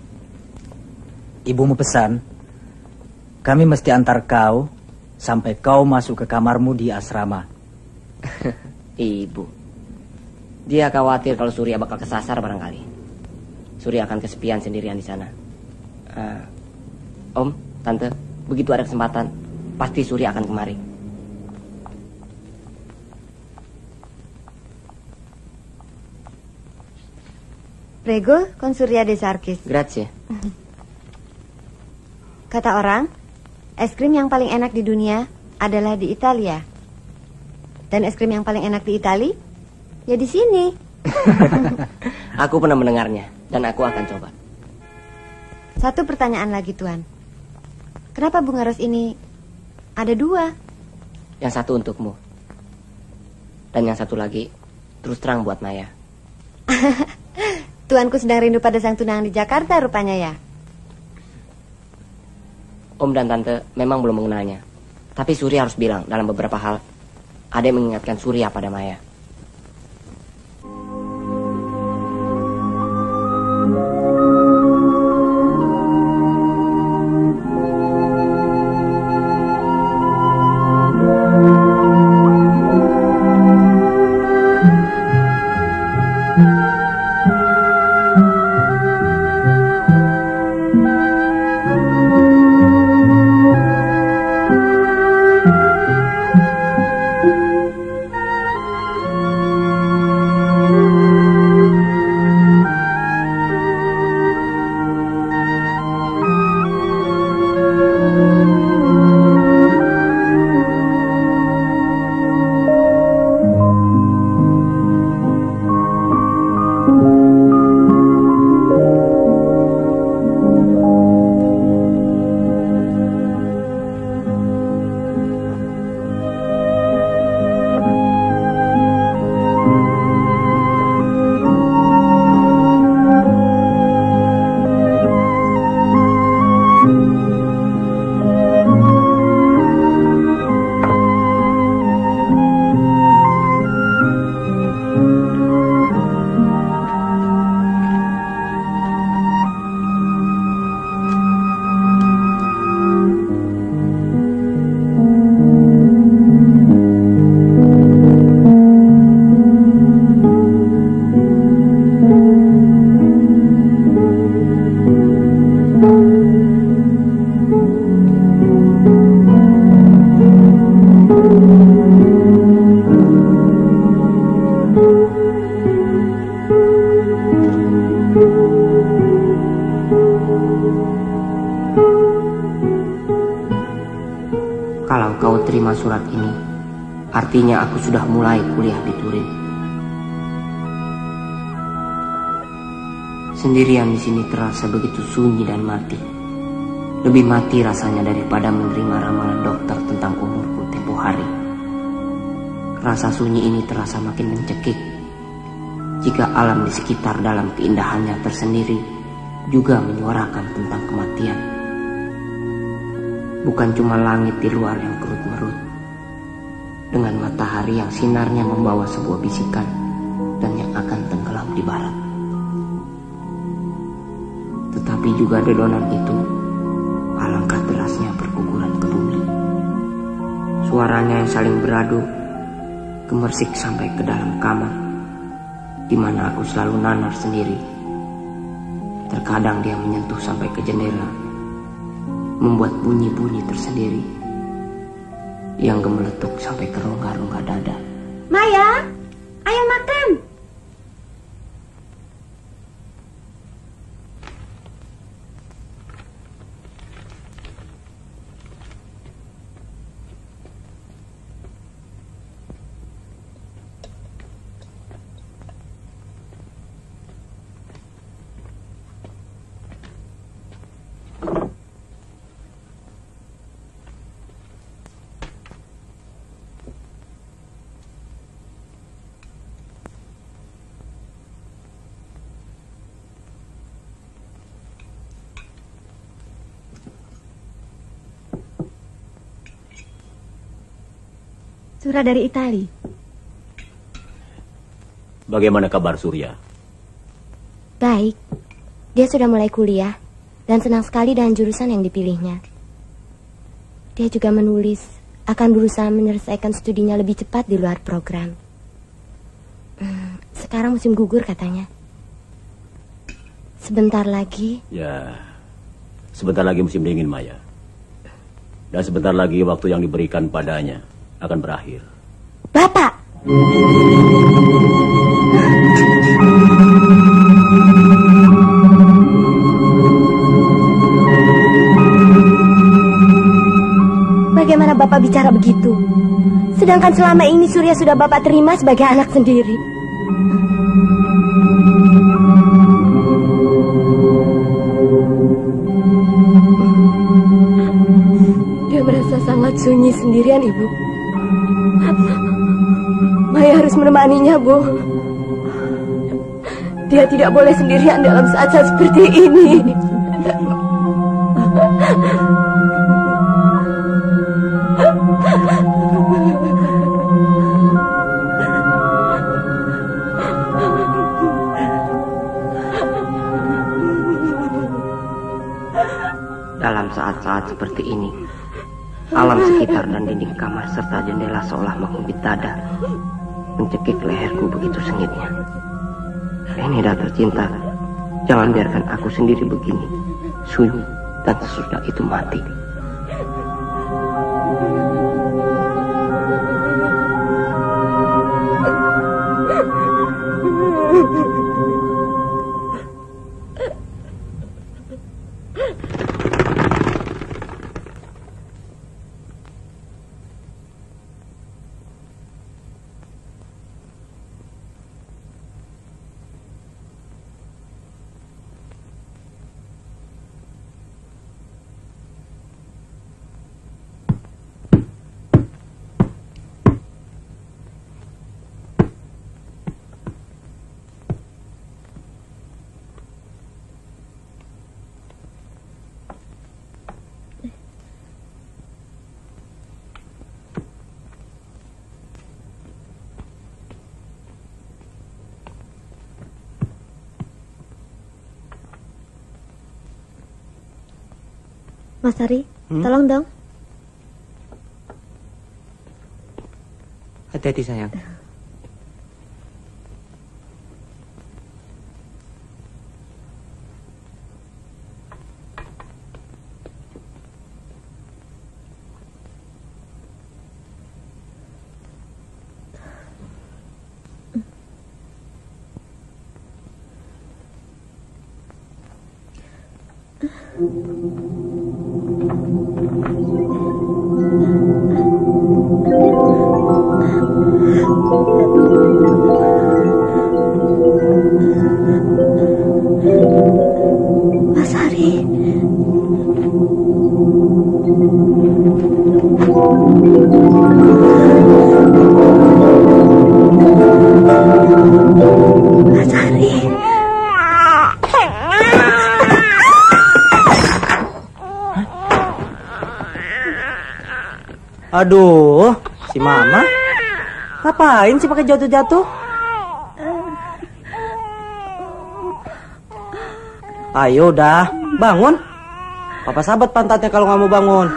Ibumu pesan, kami mesti antar kau sampai kau masuk ke kamarmu di asrama. Ibu. Dia khawatir kalau Surya bakal kesasar barangkali. Surya akan kesepian sendirian di sana. Ah, om, tante, begitu ada kesempatan, pasti Surya akan kemari. Prego, konsurya de Sarkis. Grazie. Kata orang, es krim yang paling enak di dunia adalah di Italia. Dan es krim yang paling enak di Itali, ya di sini. Aku pernah mendengarnya, dan aku akan coba. Satu pertanyaan lagi, Tuan. Kenapa bunga ros ini ada dua? Yang satu untukmu. Dan yang satu lagi, terus terang buat Maya. Tuanku sedang rindu pada sang tunangan di Jakarta rupanya ya. Om dan Tante memang belum mengenalnya. Tapi Surya harus bilang dalam beberapa hal. Ada yang mengingatkan Surya pada Maya. Terasa begitu sunyi dan mati. Lebih mati rasanya daripada menerima ramalan dokter tentang umurku tempo hari. Rasa sunyi ini terasa makin mencekik. Jika alam di sekitar dalam keindahannya tersendiri juga menyuarakan tentang kematian. Bukan cuma langit di luar yang kerut merut. Dengan matahari yang sinarnya membawa sebuah bisikan dan yang akan tenggelam di barat. Tetapi juga dedonan itu alangkah derasnya berguguran ke bumi. Suaranya yang saling beradu gemersik sampai ke dalam kamar di mana aku selalu nanar sendiri. Terkadang dia menyentuh sampai ke jendela membuat bunyi-bunyi tersendiri yang gemeletuk sampai ke rongga-rongga dada. Maya, ayo makan. Surat dari Itali. Bagaimana kabar Surya? Baik. Dia sudah mulai kuliah dan senang sekali dengan jurusan yang dipilihnya. Dia juga menulis akan berusaha menyelesaikan studinya lebih cepat di luar program. Hmm, Sekarang musim gugur katanya. Sebentar lagi Ya, sebentar lagi musim dingin Maya. Dan sebentar lagi waktu yang diberikan padanya akan berakhir. Bapak! Bagaimana Bapak bicara begitu? Sedangkan selama ini Surya sudah Bapak terima sebagai anak sendiri. Dia merasa sangat sunyi sendirian, Ibu. Maya harus menemaninya, Bu. Dia tidak boleh sendirian dalam saat-saat seperti ini. Dalam saat-saat seperti ini, alam sekitar dan dinding kamar serta jendela seolah menghubit dada mencekik leherku begitu sengitnya. Renida tercinta, jangan biarkan aku sendiri begini, sunyi dan sesudah itu mati. Mas Ari, Hmm? tolong dong. Hati-hati sayang. Aduh, si Mama. Ngapain sih pakai jatuh-jatuh? Ayo dah, bangun. Papa sahabat pantatnya kalau nggak mau bangun.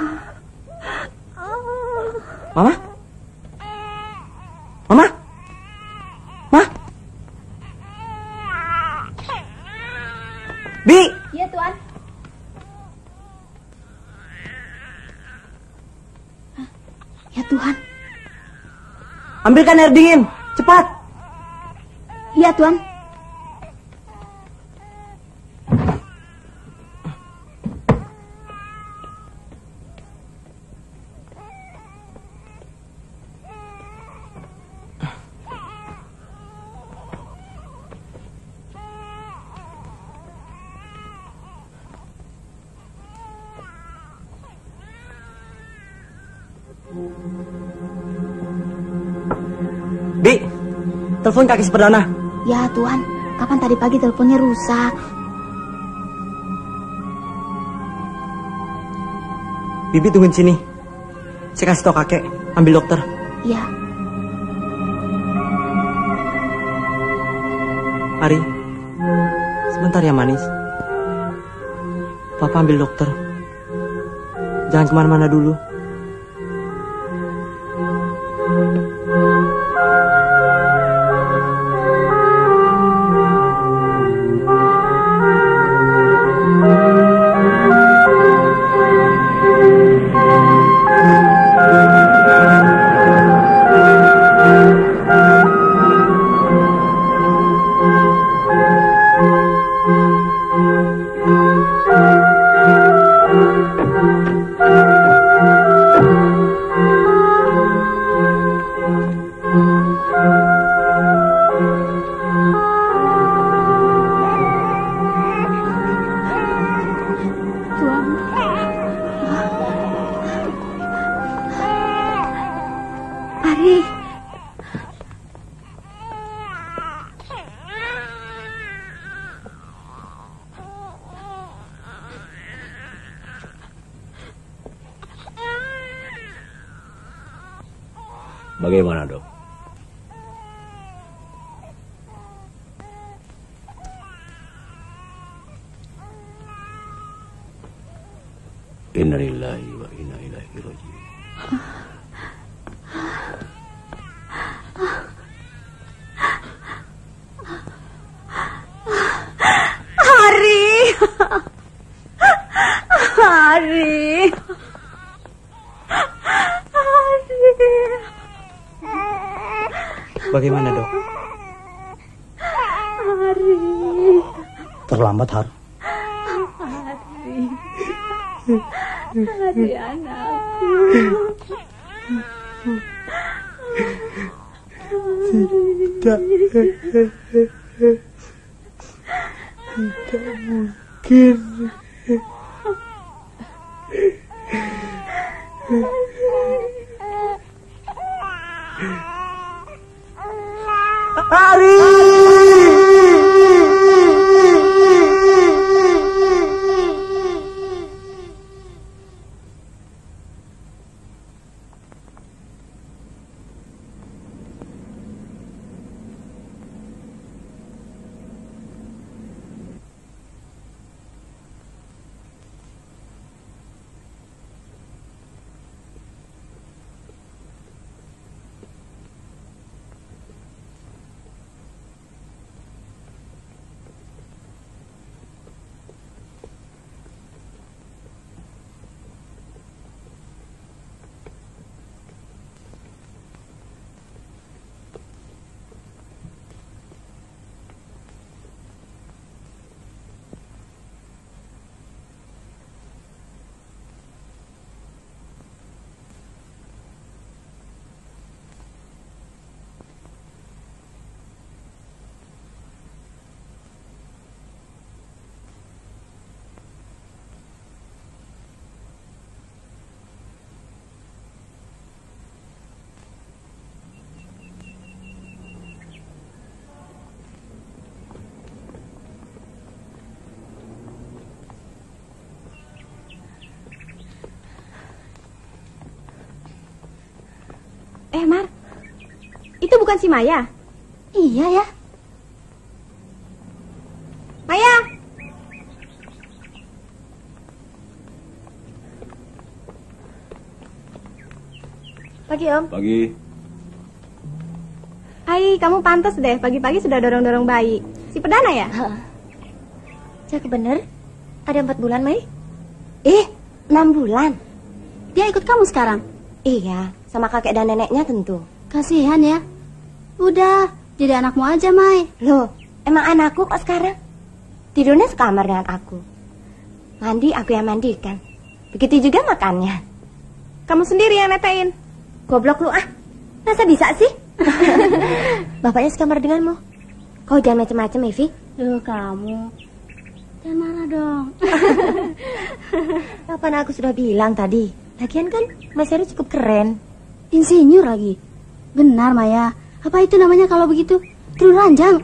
Mama? Mama? Ma? Bi! Iya, Tuan. Tuhan. Ambilkan air dingin, cepat. Iya, Tuan. Telepon kaki seperdana. Ya Tuan, kapan tadi pagi teleponnya rusak? Bibi tungguin sini. Saya kasih tau kakek, ambil dokter. Ya, Ari, sebentar ya manis. Papa ambil dokter. Jangan ke mana-mana dulu. Eh, Mar. Itu bukan si Maya? Iya ya. Maya! Pagi, Om. Pagi. Hai, kamu pantas deh. Pagi-pagi sudah dorong-dorong bayi. Si Perdana ya? Cakep bener. Ada empat bulan, Mai? Eh, enam bulan. Dia ikut kamu sekarang? Iya, sama kakek dan neneknya tentu. Kasihan ya. Udah, jadi anakmu aja, Mai. Loh, emang anakku kok sekarang? Tidurnya sekamar dengan aku. Mandi aku yang mandikan. Begitu juga makannya. Kamu sendiri yang netain. Goblok lu ah. Masa bisa sih? Bapaknya sekamar denganmu. Kau jangan macam-macam, Evi. Duh, kamu. Jangan marah dong. Kapan aku sudah bilang tadi? Lagian kan Mas Heru cukup keren. Insinyur lagi. Benar, Maya. Apa itu namanya kalau begitu? Terus ranjang.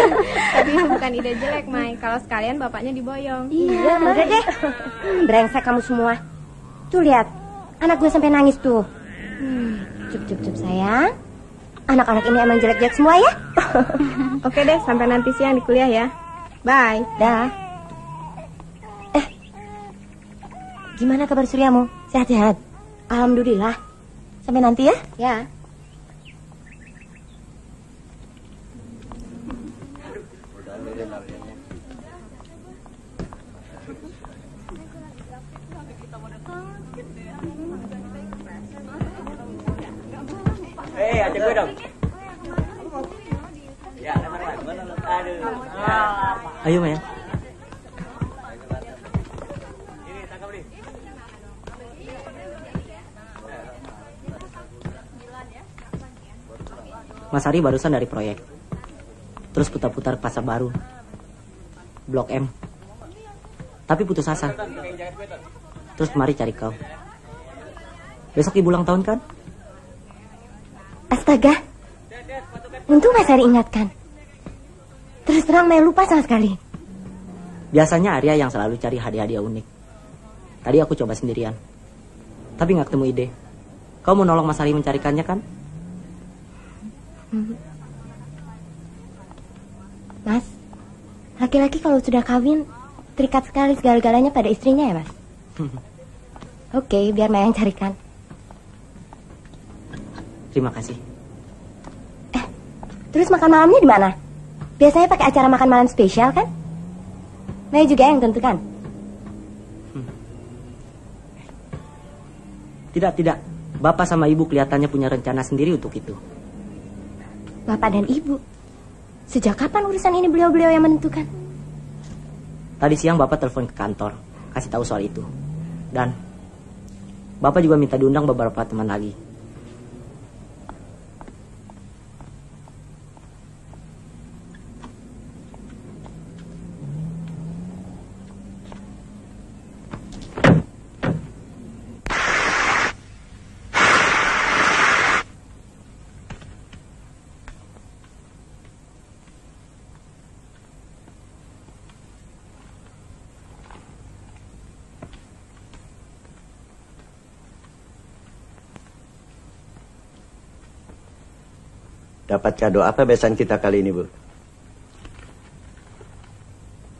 Tapi bukan ide jelek, Mai. Kalau sekalian bapaknya diboyong. Iya, udah deh. Hmm, brengsek kamu semua. Tuh lihat, anak gue sampai nangis tuh. Hmm, cup cup cup sayang. Anak-anak ini emang jelek-jelek semua ya? Oke deh, sampai nanti siang di kuliah ya. Bye. Dah. Eh, gimana kabar Suryamu? Sehat-sehat? Alhamdulillah. Sampai nanti ya? Ya. Eh, ajak gue dong. Ya. Ayo Maya. Mas Ari barusan dari proyek. Terus putar-putar pasar baru. Blok M. Tapi putus asa. Terus kemari cari kau. Besok ibu ulang tahun kan? Astaga. Untung Mas Ari ingatkan. Terus terang Maya lupa sama sekali. Biasanya Arya yang selalu cari hadiah-hadiah unik. Tadi aku coba sendirian. Tapi nggak ketemu ide. Kau mau nolong Mas Ari mencarikannya kan? Mas, laki-laki kalau sudah kawin terikat sekali segala-galanya pada istrinya ya, Mas? Oke, biar Maya yang carikan. Terima kasih. Terus makan malamnya di mana? Biasanya pakai acara makan malam spesial kan? Maya juga yang tentukan. Tidak, tidak. Bapak sama ibu kelihatannya punya rencana sendiri untuk itu. Bapak dan Ibu. Sejak kapan urusan ini beliau-beliau yang menentukan? Tadi siang Bapak telepon ke kantor, kasih tahu soal itu. Dan Bapak juga minta diundang beberapa teman lagi. Dapat kado apa besan kita kali ini, Bu?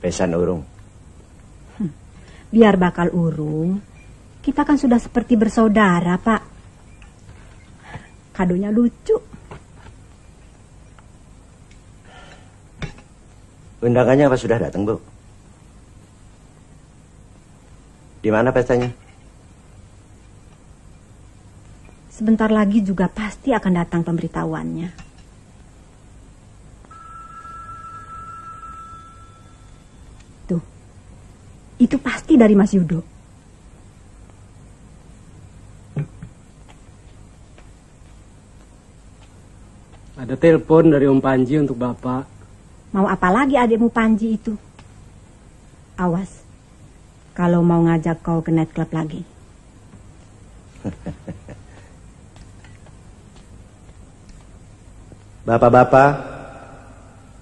Besan urung. Biar bakal urung, kita kan sudah seperti bersaudara, Pak. Kadonya lucu. Undangannya apa sudah datang, Bu? Di mana pestanya? Sebentar lagi juga pasti akan datang pemberitahuannya. Itu pasti dari Mas Yudo. Ada telepon dari Om Panji untuk Bapak. Mau apa lagi adikmu Panji itu? Awas, kalau mau ngajak kau ke nightclub lagi. Bapak-bapak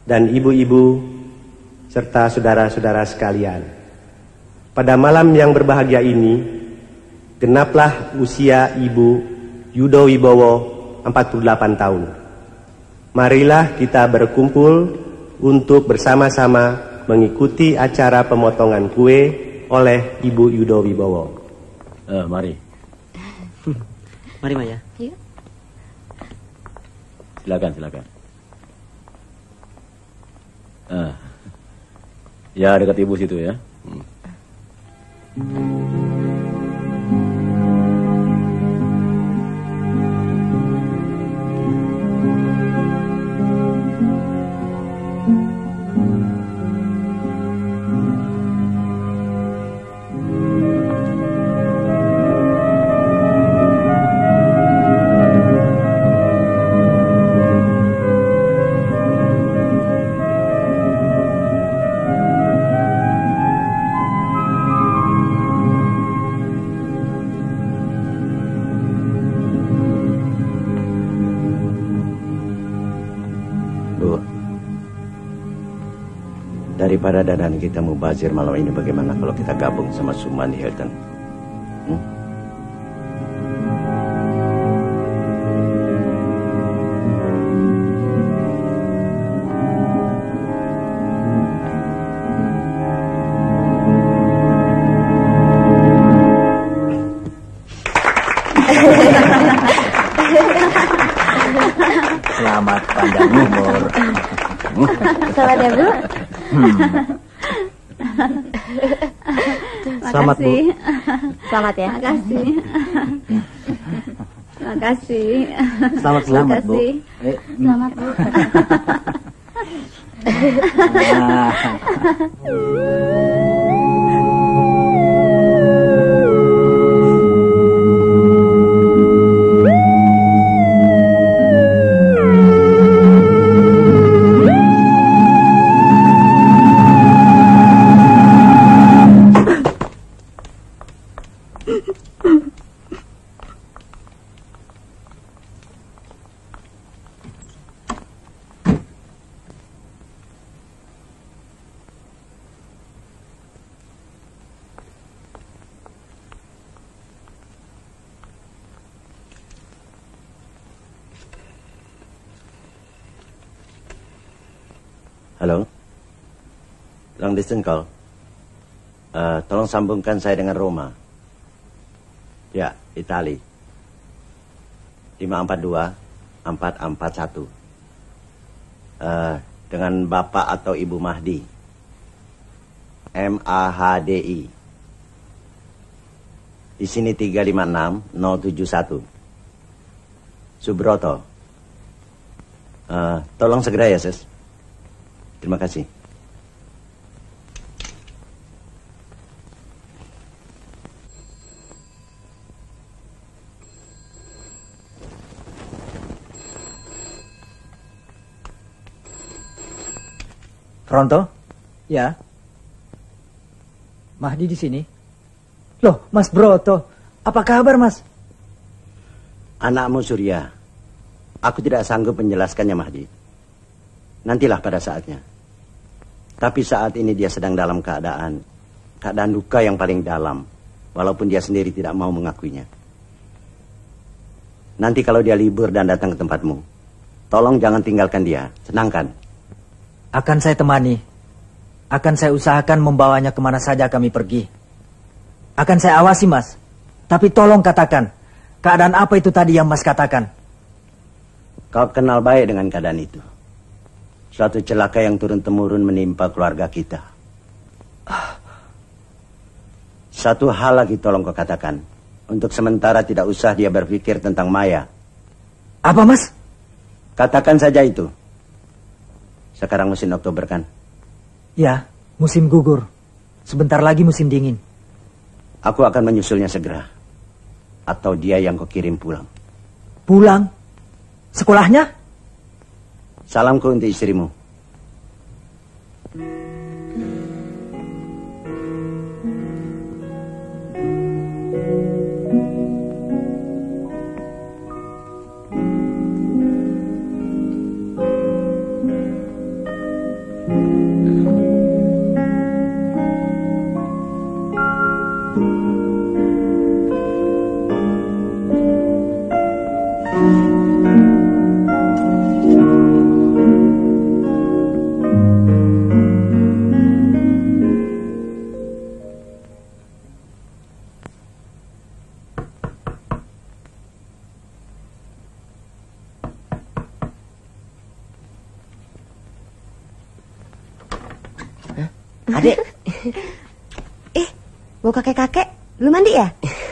dan ibu-ibu serta saudara-saudara sekalian. Pada malam yang berbahagia ini, genaplah usia Ibu Yudo Wibowo 48 tahun. Marilah kita berkumpul untuk bersama-sama mengikuti acara pemotongan kue oleh Ibu Yudo Wibowo. Eh, mari. Mari Maya. Yuk. Silakan, silakan. Ah. Ya, dekat ibu situ ya. thank you daripada dadan kita mubazir malam ini bagaimana kalau kita gabung sama Suman Hilton? Selamat ya. Makasih. Makasih. Selamat, selamat, Bu. Makasih. Eh, Selamat, Bu. Halo? sambungkan saya dengan Roma. Ya, Itali. 542 441. Eh, dengan Bapak atau Ibu Mahdi. M A H D I. Di sini 356 071. Subroto. Eh, tolong segera ya, Ses. Terima kasih. Pronto? Ya. Mahdi di sini. Loh, Mas Broto. Apa kabar, Mas? Anakmu Surya. Aku tidak sanggup menjelaskannya, Mahdi. Nantilah pada saatnya. Tapi saat ini dia sedang dalam keadaan keadaan duka yang paling dalam, walaupun dia sendiri tidak mau mengakuinya. Nanti kalau dia libur dan datang ke tempatmu, tolong jangan tinggalkan dia, senangkan. Akan saya temani. Akan saya usahakan membawanya ke mana saja kami pergi. Akan saya awasi, Mas. Tapi tolong katakan, keadaan apa itu tadi yang Mas katakan? Kau kenal baik dengan keadaan itu. Suatu celaka yang turun-temurun menimpa keluarga kita. Satu hal lagi tolong kau katakan. Untuk sementara tidak usah dia berpikir tentang Maya. Apa, Mas? Katakan saja itu. Sekarang musim Oktober kan? Ya, musim gugur. Sebentar lagi musim dingin. Aku akan menyusulnya segera. Atau dia yang kau kirim pulang. Pulang? Sekolahnya? Salamku untuk istrimu.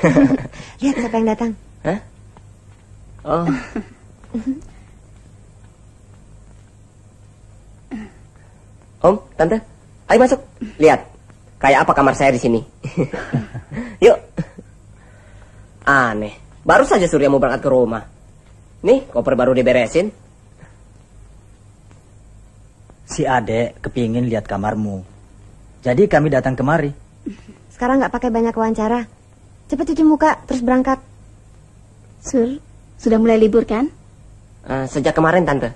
Lihat siapa yang datang. Hah? Oh. Om, tante, ayo masuk. Lihat, kayak apa kamar saya di sini. Yuk. Aneh, baru saja Surya mau berangkat ke rumah. Nih, koper baru diberesin. Si Ade kepingin lihat kamarmu. Jadi kami datang kemari. Sekarang nggak pakai banyak wawancara. Cepet cuci muka, terus berangkat. Sur, sudah mulai libur kan? Eh, sejak kemarin, tante.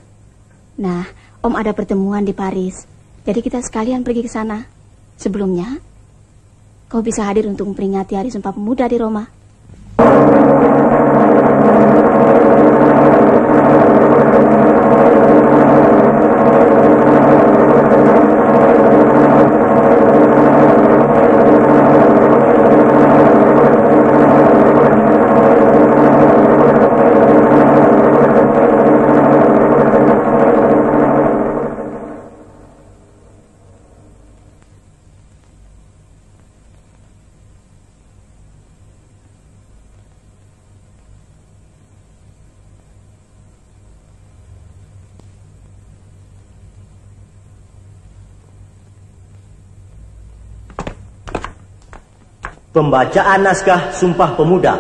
Nah, Om ada pertemuan di Paris. Jadi kita sekalian pergi ke sana. Sebelumnya, kau bisa hadir untuk memperingati Hari Sumpah Pemuda di Roma. Pembacaan naskah Sumpah Pemuda.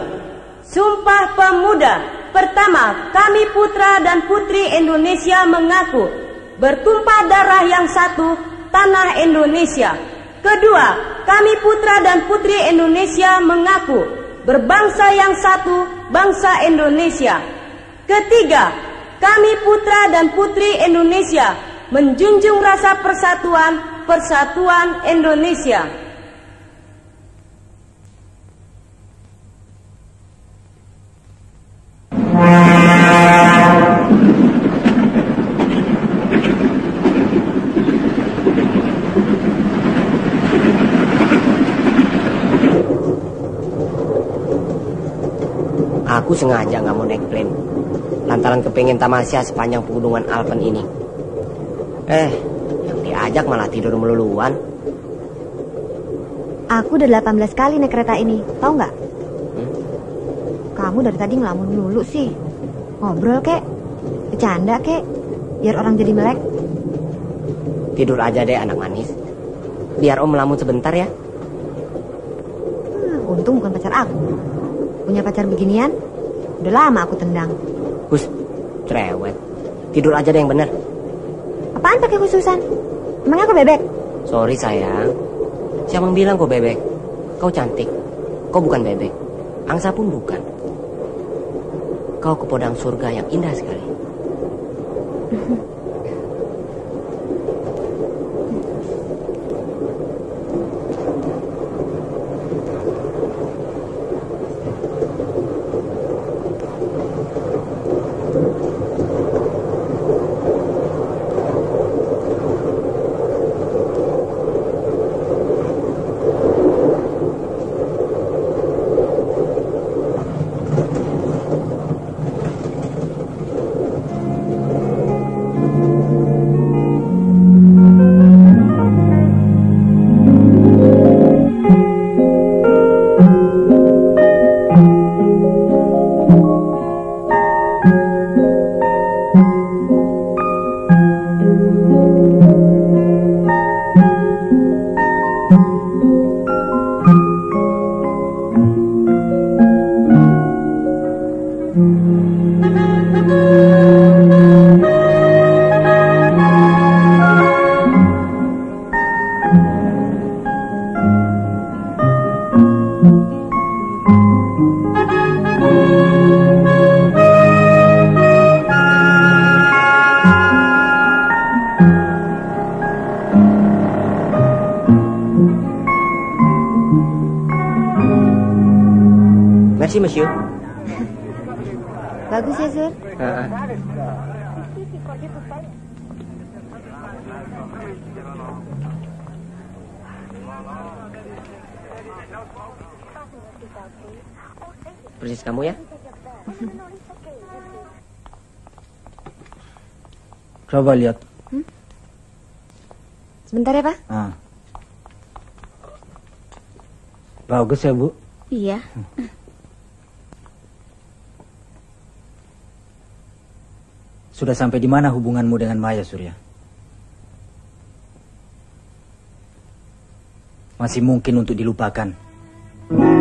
Sumpah Pemuda. Pertama, kami putra dan putri Indonesia mengaku bertumpah darah yang satu, tanah Indonesia. Kedua, kami putra dan putri Indonesia mengaku berbangsa yang satu, bangsa Indonesia. Ketiga, kami putra dan putri Indonesia menjunjung rasa persatuan, persatuan Indonesia. Aku sengaja nggak mau naik plane. Lantaran kepengen tamasya sepanjang pegunungan Alpen ini. Eh, yang diajak malah tidur meluluan. Aku udah 18 kali naik kereta ini, tahu nggak? Kamu dari tadi ngelamun dulu sih. Ngobrol kek, bercanda kek, biar orang jadi melek. Tidur aja deh anak manis. Biar om melamun sebentar ya. Hmm, untung bukan pacar aku. Punya pacar beginian, udah lama aku tendang. Hus, cerewet. Tidur aja deh yang bener. Apaan pakai khususan? Emangnya aku bebek? Sorry sayang. Siapa yang bilang kau bebek? Kau cantik. Kau bukan bebek. Angsa pun bukan. Kau ke podang surga yang indah sekali. Persis kamu ya? Coba lihat. Sebentar ya, Pak. Ah. Bagus ya, Bu. Iya. Sudah sampai di mana hubunganmu dengan Maya, Surya? Masih mungkin untuk dilupakan. Surya?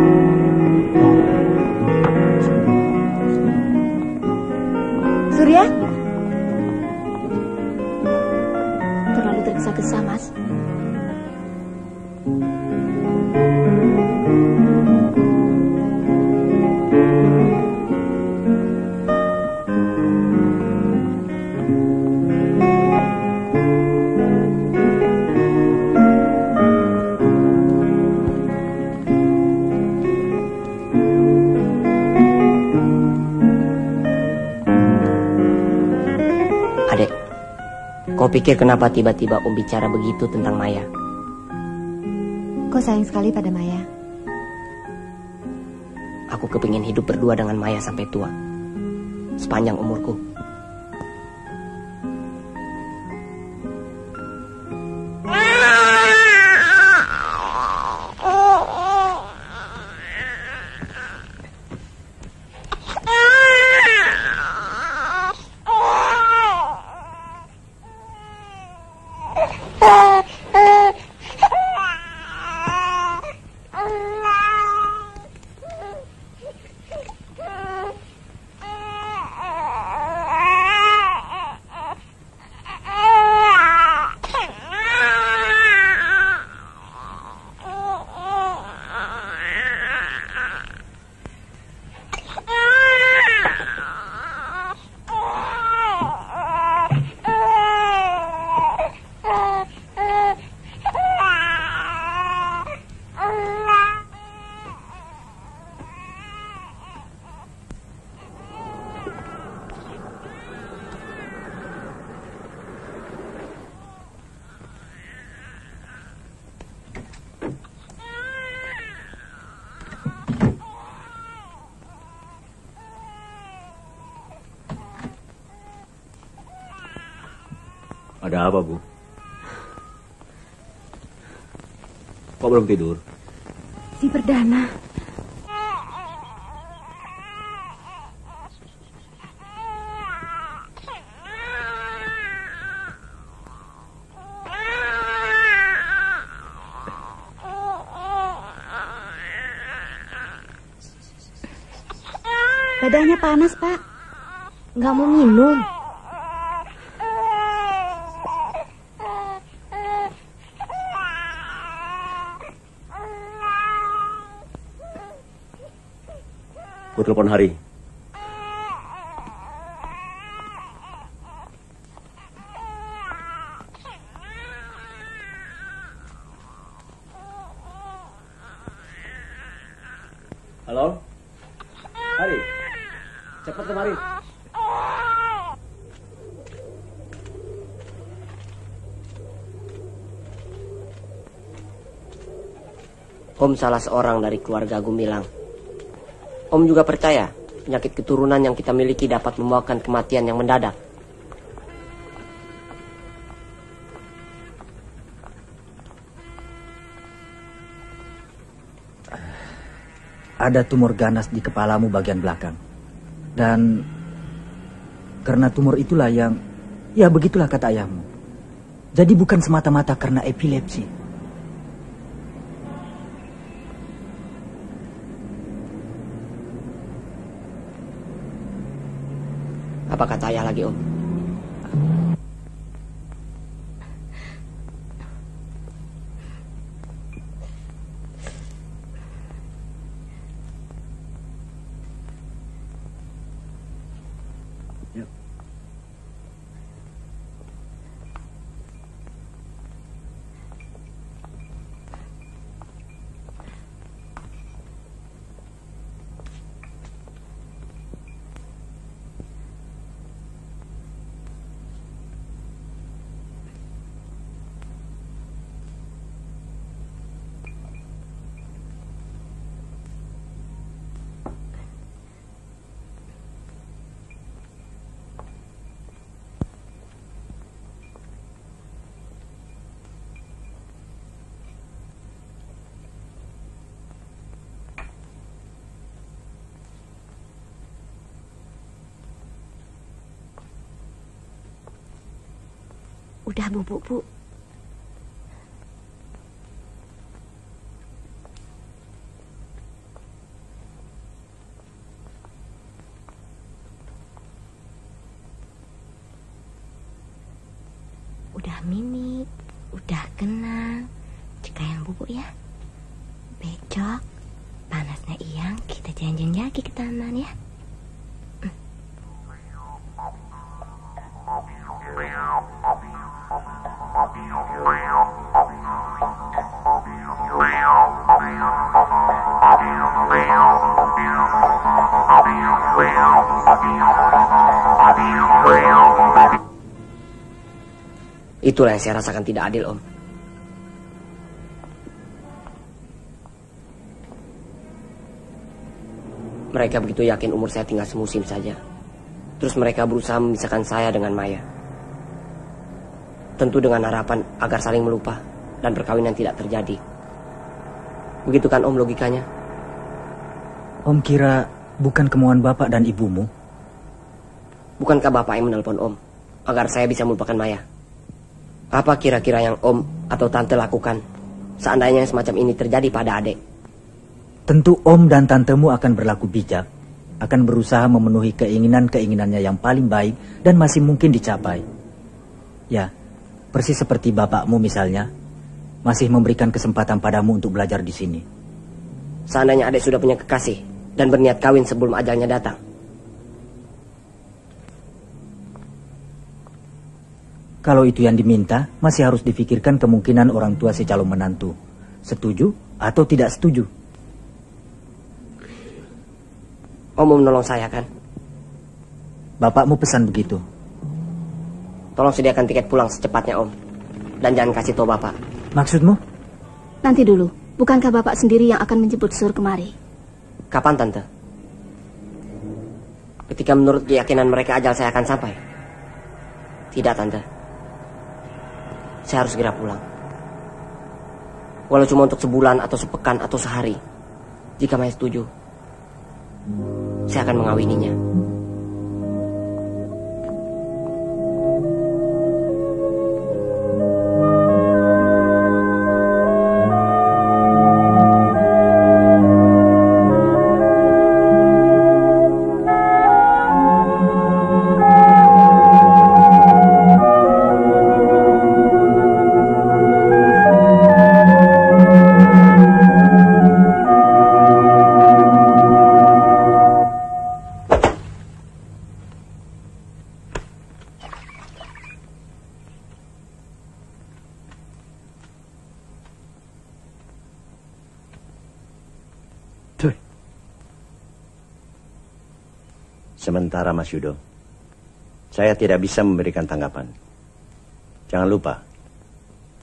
Pikir kenapa tiba-tiba om bicara begitu tentang Maya? Kau sayang sekali pada Maya. Aku kepingin hidup berdua dengan Maya sampai tua. Sepanjang umurku. Belum tidur? Si Perdana. Badannya panas, Pak. Nggak mau minum. Telepon Hari. Halo? Hari. Cepat kemari. Om salah seorang dari keluarga Gumilang. Om juga percaya penyakit keturunan yang kita miliki dapat membawakan kematian yang mendadak. Ada tumor ganas di kepalamu bagian belakang. Dan karena tumor itulah yang, ya begitulah kata ayahmu. Jadi bukan semata-mata karena epilepsi. Apa kata ayah lagi, Om? Udah bubuk, Bu. Udah mini, udah kenal. Jika yang bubuk ya. Becok, panasnya iyang, kita janjian lagi ke taman ya. Itulah yang saya rasakan tidak adil, Om. Mereka begitu yakin umur saya tinggal semusim saja. Terus mereka berusaha memisahkan saya dengan Maya. Tentu dengan harapan agar saling melupa dan perkawinan tidak terjadi. Begitu kan Om logikanya? Om kira bukan kemauan bapak dan ibumu? Bukankah Bapak yang menelpon Om agar saya bisa melupakan Maya? Apa kira-kira yang Om atau Tante lakukan seandainya semacam ini terjadi pada adik? Tentu Om dan Tantemu akan berlaku bijak, akan berusaha memenuhi keinginan-keinginannya yang paling baik dan masih mungkin dicapai. Ya, persis seperti bapakmu misalnya, masih memberikan kesempatan padamu untuk belajar di sini. Seandainya adik sudah punya kekasih dan berniat kawin sebelum ajalnya datang. Kalau itu yang diminta, masih harus difikirkan kemungkinan orang tua si calon menantu. Setuju atau tidak setuju? Om mau menolong saya kan? Bapakmu pesan begitu. Tolong sediakan tiket pulang secepatnya Om. Dan jangan kasih tahu Bapak. Maksudmu? Nanti dulu, bukankah Bapak sendiri yang akan menjemput Sur kemari? Kapan Tante? Ketika menurut keyakinan mereka ajal saya akan sampai. Tidak Tante. Saya harus segera pulang. Walau cuma untuk sebulan atau sepekan atau sehari. Jika Maya setuju, saya akan mengawininya. Mas Yudo, saya tidak bisa memberikan tanggapan. Jangan lupa,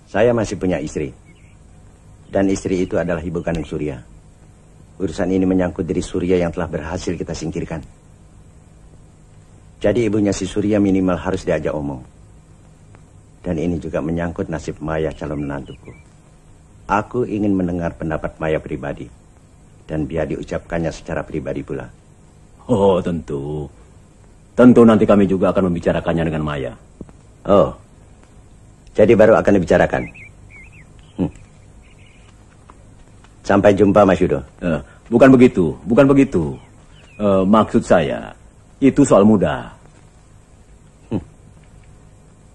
saya masih punya istri. Dan istri itu adalah ibu kandung Surya. Urusan ini menyangkut diri Surya yang telah berhasil kita singkirkan. Jadi ibunya si Surya minimal harus diajak omong. Dan ini juga menyangkut nasib Maya calon menantuku. Aku ingin mendengar pendapat Maya pribadi. Dan biar diucapkannya secara pribadi pula. Oh, tentu. Tentu nanti kami juga akan membicarakannya dengan Maya. Oh, jadi baru akan dibicarakan. Hmm. Sampai jumpa Mas Yudo. Eh, bukan begitu, bukan begitu. Eh, maksud saya, itu soal mudah.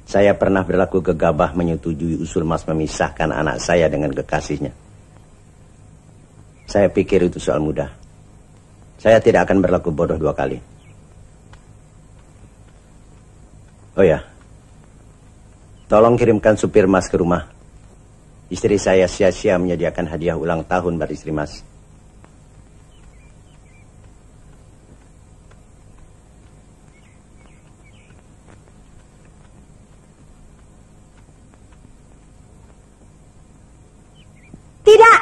Saya pernah berlaku gegabah menyetujui usul Mas memisahkan anak saya dengan kekasihnya. Saya pikir itu soal mudah. Saya tidak akan berlaku bodoh dua kali. Oh ya, tolong kirimkan supir Mas ke rumah. Istri saya sia-sia menyediakan hadiah ulang tahun buat istri Mas. Tidak!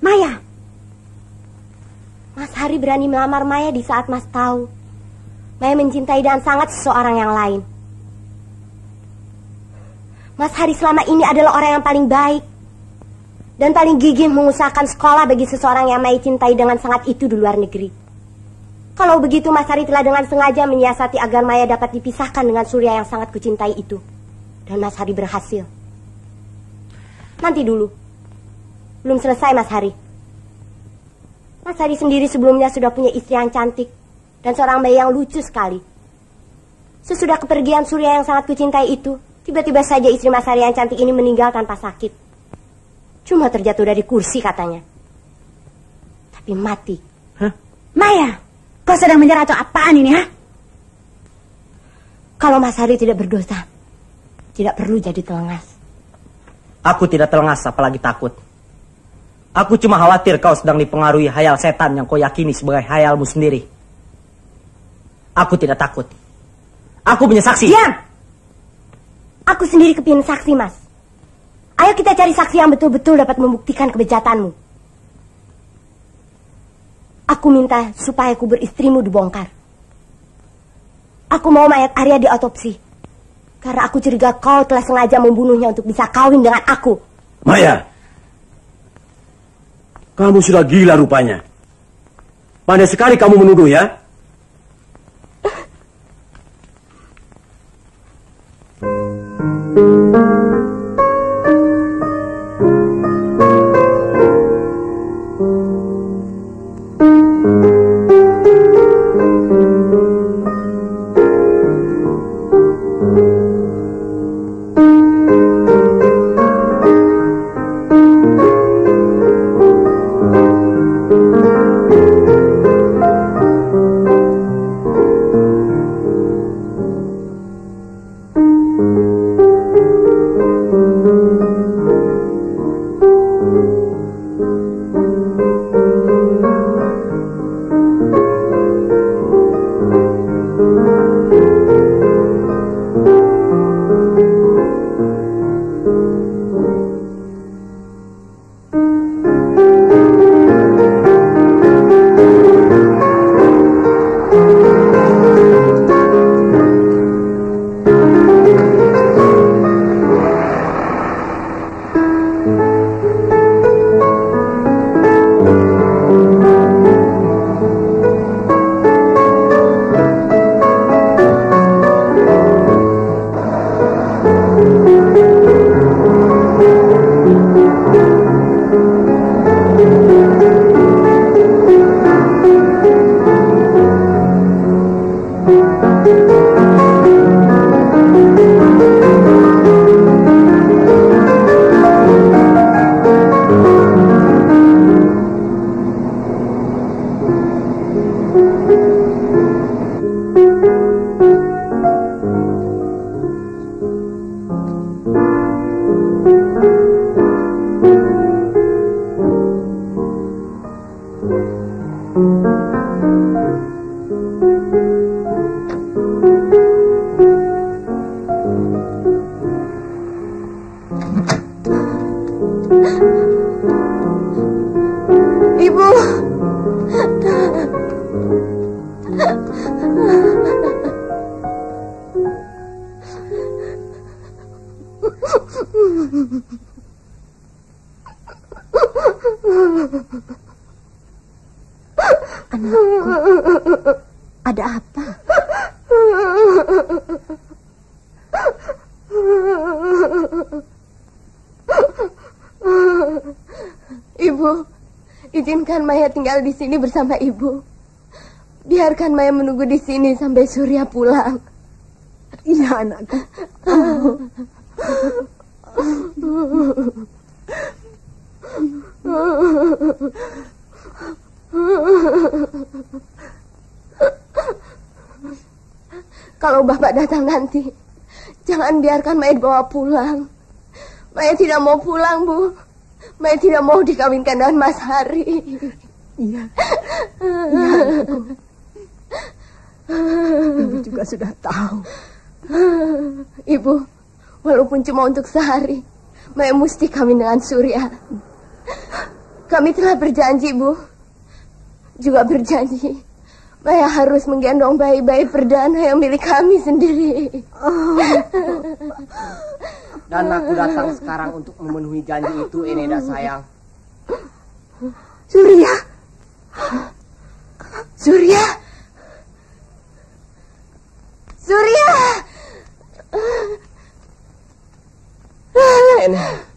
Maya! Mas Hari berani melamar Maya di saat Mas tahu. Maya mencintai dan sangat seseorang yang lain. Mas Hari selama ini adalah orang yang paling baik. Dan paling gigih mengusahakan sekolah bagi seseorang yang Maya cintai dengan sangat itu di luar negeri. Kalau begitu Mas Hari telah dengan sengaja menyiasati agar Maya dapat dipisahkan dengan Surya yang sangat kucintai itu. Dan Mas Hari berhasil. Nanti dulu. Belum selesai Mas Hari. Mas Hari sendiri sebelumnya sudah punya istri yang cantik. Dan seorang bayi yang lucu sekali. Sesudah kepergian Surya yang sangat kucintai itu, tiba-tiba saja istri Mas Hari yang cantik ini meninggal tanpa sakit. Cuma terjatuh dari kursi katanya. Tapi mati. Hah? Maya, kau sedang menyerah atau apaan ini, ha? Kalau Mas Hari tidak berdosa, tidak perlu jadi telengas. Aku tidak telengas apalagi takut. Aku cuma khawatir kau sedang dipengaruhi hayal setan yang kau yakini sebagai hayalmu sendiri. Aku tidak takut. Aku punya saksi. Diam! Aku sendiri kepingin saksi, Mas. Ayo kita cari saksi yang betul-betul dapat membuktikan kebejatanmu. Aku minta supaya kubur istrimu dibongkar. Aku mau mayat Arya diotopsi. Karena aku curiga kau telah sengaja membunuhnya untuk bisa kawin dengan aku. Maya! Kamu sudah gila rupanya. Pandai sekali kamu menuduh ya. Ibu, izinkan Maya tinggal di sini bersama ibu. Biarkan Maya menunggu di sini sampai Surya pulang. Iya, anakku. Kalau Bapak datang nanti, jangan biarkan Maya dibawa pulang. Maya tidak mau pulang, Bu. Maya tidak mau dikawinkan dengan Mas Hari. Iya. Iya, anakku. Ibu juga sudah tahu. Ibu, walaupun cuma untuk sehari, Maya mesti kawin dengan Surya. Kami telah berjanji, Bu. Juga berjanji. Maya harus menggendong bayi-bayi perdana yang milik kami sendiri. Dan aku datang sekarang untuk memenuhi janji itu, Eneda sayang. Surya. Surya. Surya. Enak.